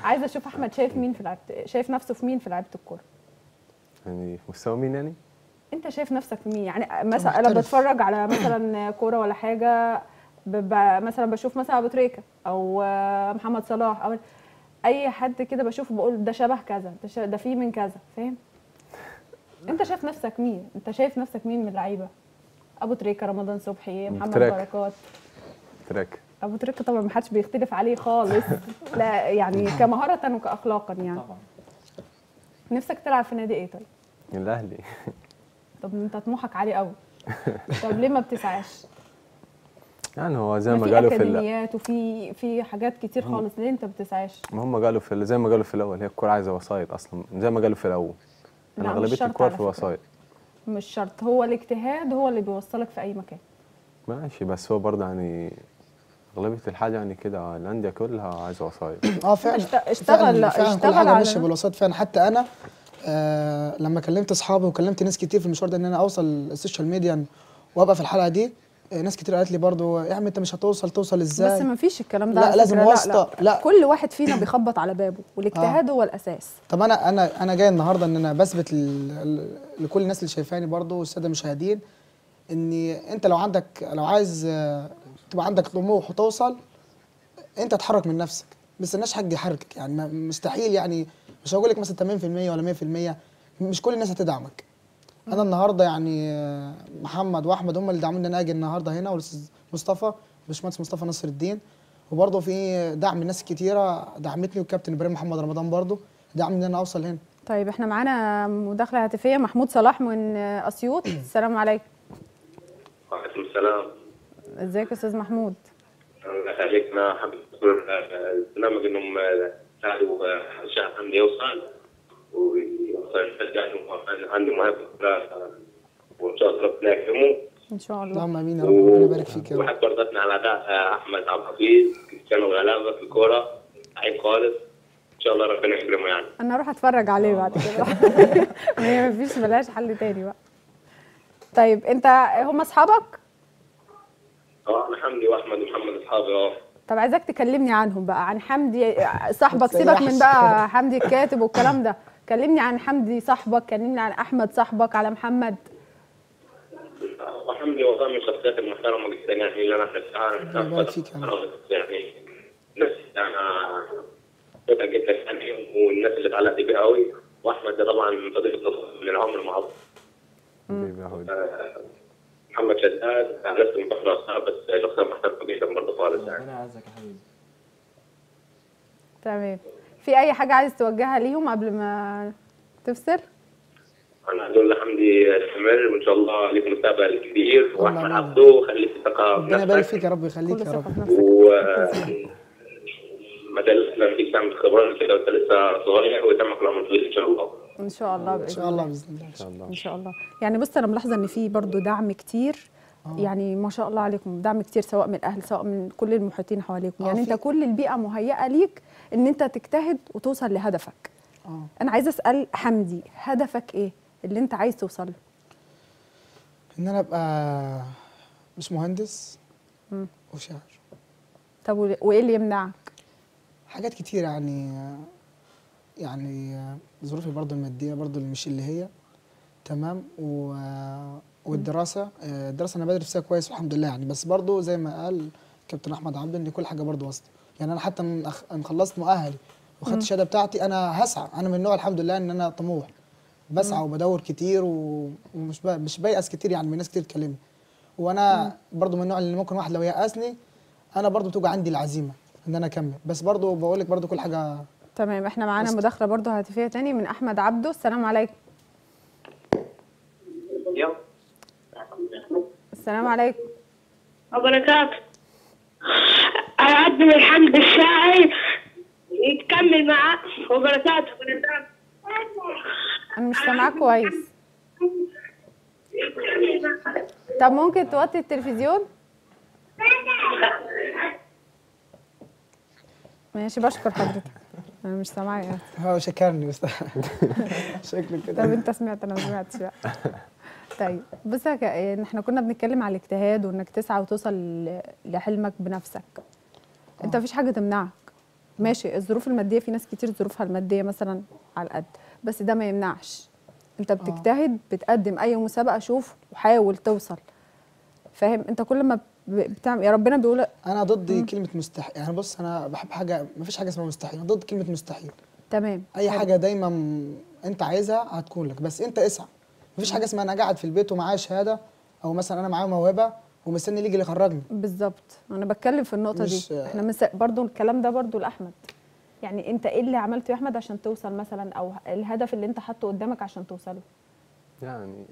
عايزه أشوف أحمد شايف مين في لعبه شايف نفسه في مين في لعيبة الكورة؟ يعني في مستوى مين يعني؟ أنت شايف نفسك في مين؟ يعني مثلا أنا. بتفرج على مثلا كورة ولا حاجة ب- ب- مثلا بشوف مثلا أبو تريكة أو محمد صلاح أو أي حد كده بشوفه بقول ده شبه كذا ده, ده فيه من كذا فاهم؟ انت شايف نفسك مين؟ انت شايف نفسك مين من اللعيبة؟ أبو تريكة رمضان صبحي محمد. بركات. تراك. أبو تريكة طبعا ما حدش بيختلف عليه خالص. لا يعني كمهارة وكاخلاقا يعني. طبعا. نفسك تلعب في نادي إيه طيب؟ الأهلي. طب أنت طموحك عالي قوي طب ليه ما بتسعاش؟ يعني هو زي ما ما في قالوا في ال- أكاديميات وفي في حاجات كتير خالص. ليه أنت بتسعاش؟ ما هم قالوا في زي ما قالوا في الأول هي الكورة عايزة وسايط أصلا زي ما قالوا في الأول. لا، أنا مش اغلبيه شرط الكوره على في. الوسايط مش شرط. هو الاجتهاد هو اللي بيوصلك في أي مكان. ماشي بس هو برضه يعني أغلبية الحاجة يعني كده الأندية كلها عايزة وسايط آه فعلا. اشت- اشتغل- فعلا, لا، فعلا اشتغل كل حاجة على ماشية ده. بالوسط فعلا. حتى أنا آه لما كلمت أصحابي وكلمت ناس كتير في المشوار ده إن أنا أوصل ال social media وأبقى في الحلقة دي ناس كتير قالت لي برضو يا عم أنت مش هتوصل توصل إزاي بس ما فيش الكلام ده لا، لازم فكرة. واسطة. لا. كل واحد فينا بيخبط على بابه والاجتهاد هو الأساس طب أنا أنا أنا جاي النهارده إن أنا بثبت لكل الناس اللي شايفاني برضو والسادة المشاهدين ان أنت لو عندك لو عايز آه، تبقى عندك طموح وتوصل أنت تتحرك من نفسك ما تستناش حد يحركك يعني مستحيل يعني مش هقول لك مثلا 80% ولا 100% مش كل الناس هتدعمك أنا النهارده يعني آه، محمد واحمد هم اللي دعموني ان أنا أجي النهارده هنا والاستاذ مصطفى باشمهندس مصطفى نصر الدين. وبرضه في دعم ناس كتيره دعمتني والكابتن إبراهيم محمد رمضان برضه دعمني ان أنا اوصل هنا. طيب إحنا معانا مداخلة هاتفية محمود صلاح من أسيوط. السلام عليكم وعليكم السلام. ازيك يا أستاذ محمود؟ الله يخليك أنا حابب اذكر البرنامج انهم ساعدوا الشعب يوصل عنده وان شاء الله ربنا يكرمه إن شاء الله. اللهم آمين يا رب. ربنا يبارك فيك يا رب. وحتى برضتنا على اداء أحمد عبد الحفيظ كانوا غلابه في الكورة. عيب خالص. إن شاء الله ربنا يكرمه يعني. أنا أروح أتفرج عليه بعد كده. ما هي مفيش ملهاش حل تاني بقى. طيب أنت هم أصحابك؟ آه أنا حمدي وأحمد ومحمد أصحابي آه. طب عايزاك تكلمني عنهم بقى عن حمدي صاحبك. ما سيبك من. بقى حمدي الكاتب والكلام ده. كلمني عن حمدي صاحبك كلمني عن أحمد صاحبك على محمد. وحمدي والله من الشخصيات المحترمة جدا يعني اللي أنا يا رب. يعني ناس أنا جدا يعني والناس اللي اتعلقت بيها قوي وأحمد ده طبعا صديق من العمر مع هدى محمد شداد عرفت من فترة اصحاب بس شخصيه محترمه جدا برضه خالص يعني. ربنا يعزك يا حبيبي. تمام. في أي حاجة عايز توجهها ليهم قبل ما تفصل؟ أنا أقول لحمدي استمر وان شاء الله ليك مستقبل كبير واحمد. عبده خليك في ثقة ربنا يبارك فيك يا رب يخليك كل يا رب و ما دام فيك تعمل خبرات كده وانت لسه صغير ويتمك العمر طويل إن شاء الله. إن شاء الله إن باذن شاء الله باذن الله. ان شاء الله. إن شاء الله. يعني بص أنا ملاحظة إن في برضو دعم كتير يعني ما شاء الله عليكم دعم كتير سواء من الأهل سواء من كل المحيطين حواليكم. آه، يعني أنت كل البيئة مهيئة ليك إن أنت تجتهد وتوصل لهدفك. آه. أنا عايزة أسأل حمدي هدفك إيه؟ اللي أنت عايز توصل له. إن أنا أبقى مش مهندس. وشاعر. طب وإيه اللي يمنعك؟ حاجات كتير يعني يعني ظروفي برضو المادية برضو مش اللي هي. تمام؟ و والدراسة الدراسة أنا بدرس فيها كويس الحمد لله يعني. بس برضو زي ما قال كابتن أحمد عبد إن كل حاجة برضو واسطة. يعني أنا حتى من أخ... خلصت مؤهلي وخدت الشهادة بتاعتي أنا هسعى. أنا من النوع الحمد لله إن أنا طموح. بسعى وبدور كتير و... ومش ب... مش بيأس كتير يعني من ناس كتير تكلمني. وأنا برضو من النوع اللي ممكن واحد لو يأسني أنا برضو بتوجع عندي العزيمة إن أنا أكمل. بس برضو بقول لك برضو كل حاجة تمام إحنا معانا. مداخلة برضو هاتفية تاني من أحمد عبده. السلام عليكم. السلام عليكم. وبركاته. أقدم الحمد الشاعر. يتكمل معاه وبركاته أنا مش سامعاك كويس. طب ممكن توطي التلفزيون؟ ماشي بشكر حضرتك. أنا مش سامعاك. يعني. هو شكرني بس. شكله طب كده أنت سمعت أنا ما سمعتش. بقى طيب بص إحنا كنا بنتكلم على الاجتهاد وإنك تسعى وتوصل لحلمك بنفسك. أنت مفيش حاجة تمنعك. ماشي الظروف المادية في ناس كتير ظروفها المادية مثلا على القد بس ده ما يمنعش. أنت بتجتهد بتقدم أي مسابقة شوف وحاول توصل. فاهم؟ أنت كل ما بتعمل يا ربنا بيقول أنا ضد كلمة مستحيل يعني بص أنا بحب حاجة ما فيش حاجة اسمها مستحيل أنا ضد كلمة مستحيل. تمام. أي. حاجة دايما أنت عايزها هتكون لك بس أنت اسعى. ما فيش حاجة اسمها أنا قاعد في البيت ومعايا شهادة أو مثلا أنا معايا موهبة ومستني اللي يجي اللي يخرجني. بالظبط. أنا بتكلم في النقطة دي. إحنا مس... برضو الكلام ده برضو لأحمد. يعني أنت إيه اللي عملته يا أحمد عشان توصل مثلا؟ أو الهدف اللي أنت حاطه قدامك عشان توصله. يعني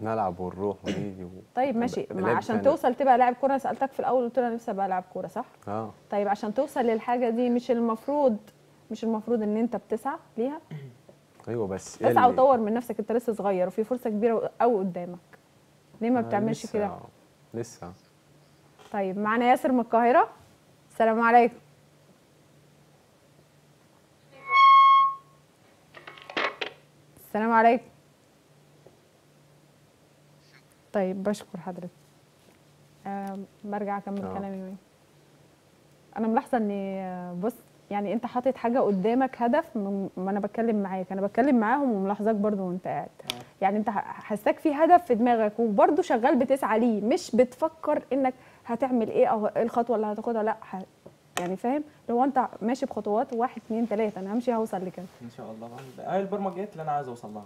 نلعب ونروح ونيجي و... طيب ماشي. ما عشان تاني. توصل تبقى لاعب كورة أنا سألتك في الأول قلت أنا نفسي أبقى لاعب كورة صح؟ آه. طيب عشان توصل للحاجة دي مش المفروض مش المفروض إن أنت بتسعى ليها؟ أيوه بس اسعى اللي- وطور من نفسك أنت لسه صغير وفي فرصة كبيرة قوي قدامك. ليه ما آه، بتعملش كده؟ لسه. طيب معانا ياسر من القاهرة. السلام عليكم. السلام عليكم. طيب بشكر حضرتك. برجع أكمل آه. كلامي. أنا ملاحظة ان آه، بص يعني انت حاطط حاجة قدامك هدف ما أنا بتكلم معاك أنا بتكلم معاهم وملاحظاك برضو وانت قاعد. يعني انت حاساك في هدف في دماغك وبرضو شغال بتسعى ليه مش بتفكر انك هتعمل إيه أو إيه الخطوة اللي هتاخدها لا ح- يعني فاهم؟ لو انت ماشي بخطوات واحد اتنين تلاتة أنا همشي هوصل لكده. إن شاء الله. هاي البرمجيات اللي أنا عايز أوصل لها.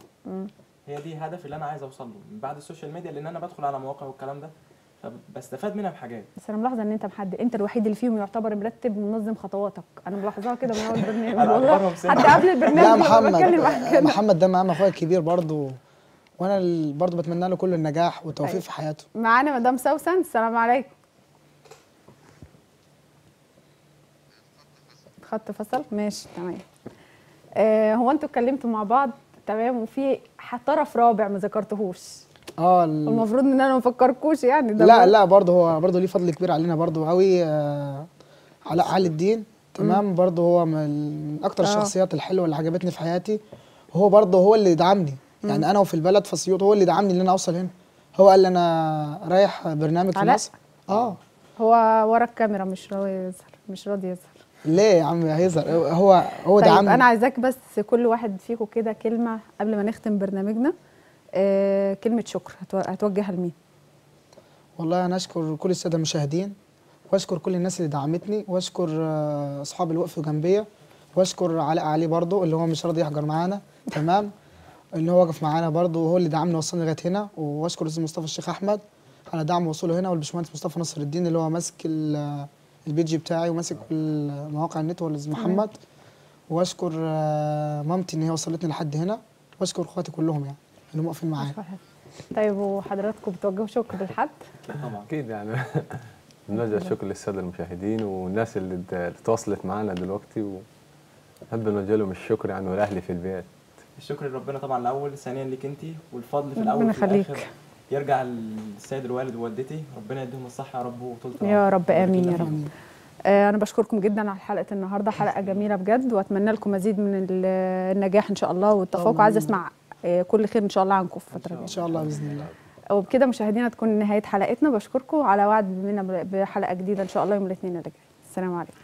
هي دي هدف اللي أنا عايز أوصل له. من بعد ال social media لأن أنا بدخل على مواقع والكلام ده. فبستفاد منها بحاجات. بس أنا ملاحظة إن أنت محدد أنت الوحيد اللي فيهم يعتبر مرتب ومنظم خطواتك. أنا ملاحظاها كده من أول البرنامج. والله. حتى قبل البرنامج لا محمد. محمد ده معانا اخويا الكبير برضه وأنا برضه بتمنى له كل النجاح والتوفيق أيوة. في حياته. معانا مدام سوسن السلام عليكم. خط فصل؟ ماشي تمام. آه هو أنتوا اتكلمتوا مع بعض تمام وفي طرف رابع ما ذكرتهوش. آه ال- المفروض إن أنا ما افكركوش يعني ده لا لا برضه هو برضه ليه فضل كبير علينا برضه قوي آه علاء علي الدين. تمام؟ برضه هو من أكتر آه. الشخصيات الحلوة اللي عجبتني في حياتي. هو برضه هو اللي دعمني. يعني أنا وفي البلد في اسيوط هو اللي دعمني إن أنا أوصل هنا. هو قال لي أنا رايح برنامج في علاء؟ مصر. آه. هو ورا الكاميرا مش راضي يظهر مش راضي يظهر. ليه يا عم؟ هيظهر. هو هو طيب دعمني. أنا عايزاك بس كل واحد فيكم كده كلمة قبل ما نختم برنامجنا. كلمة شكر. هتو- هتوجهها لمين؟ والله أنا أشكر كل السادة المشاهدين وأشكر كل الناس اللي دعمتني وأشكر آه، اصحابي اللي وقفوا جنبيا وأشكر علاء علي برضو اللي هو مش راضي يحجر معانا. تمام؟ اللي هو وقف معانا برضو وهو اللي دعمني وصلني لغاية هنا. وأشكر الاستاذ مصطفى الشيخ أحمد على دعم وصوله هنا والباشمهندس مصطفى نصر الدين اللي هو ماسك ال- البيج بتاعي وماسك مواقع النت والاستاذ محمد. وأشكر آه، مامتي إن هي وصلتني لحد هنا. وأشكر أخواتي كلهم يعني. هم واقفين معايا طيب وحضراتكم بتوجهوا شكر لحد طبعا أكيد يعني. بنوجه الشكر للسادة المشاهدين والناس اللي تواصلت معانا دلوقتي ونحب نوجه لهم الشكر يعني والاهلي في البيت. الشكر لربنا طبعا الأول ثانيا ليك انت والفضل في ربنا الأول وفي يخليك. يرجع للسيد الوالد ووالدتي ربنا يديهم الصحة يا رب وطول يا رب آمين يا رب. آه، أنا بشكركم جدا على حلقة النهارده حلقة جميلة بجد وأتمنى لكم مزيد من ال- النجاح إن شاء الله والتفوق. عايزه أسمع كل خير إن شاء الله عنكم في الفترة إن شاء الله بإذن الله. وبكده مشاهدينا تكون نهاية حلقتنا. بشكركم على وعد منا بحلقة جديدة إن شاء الله يوم الاثنين اللي جاي السلام عليكم.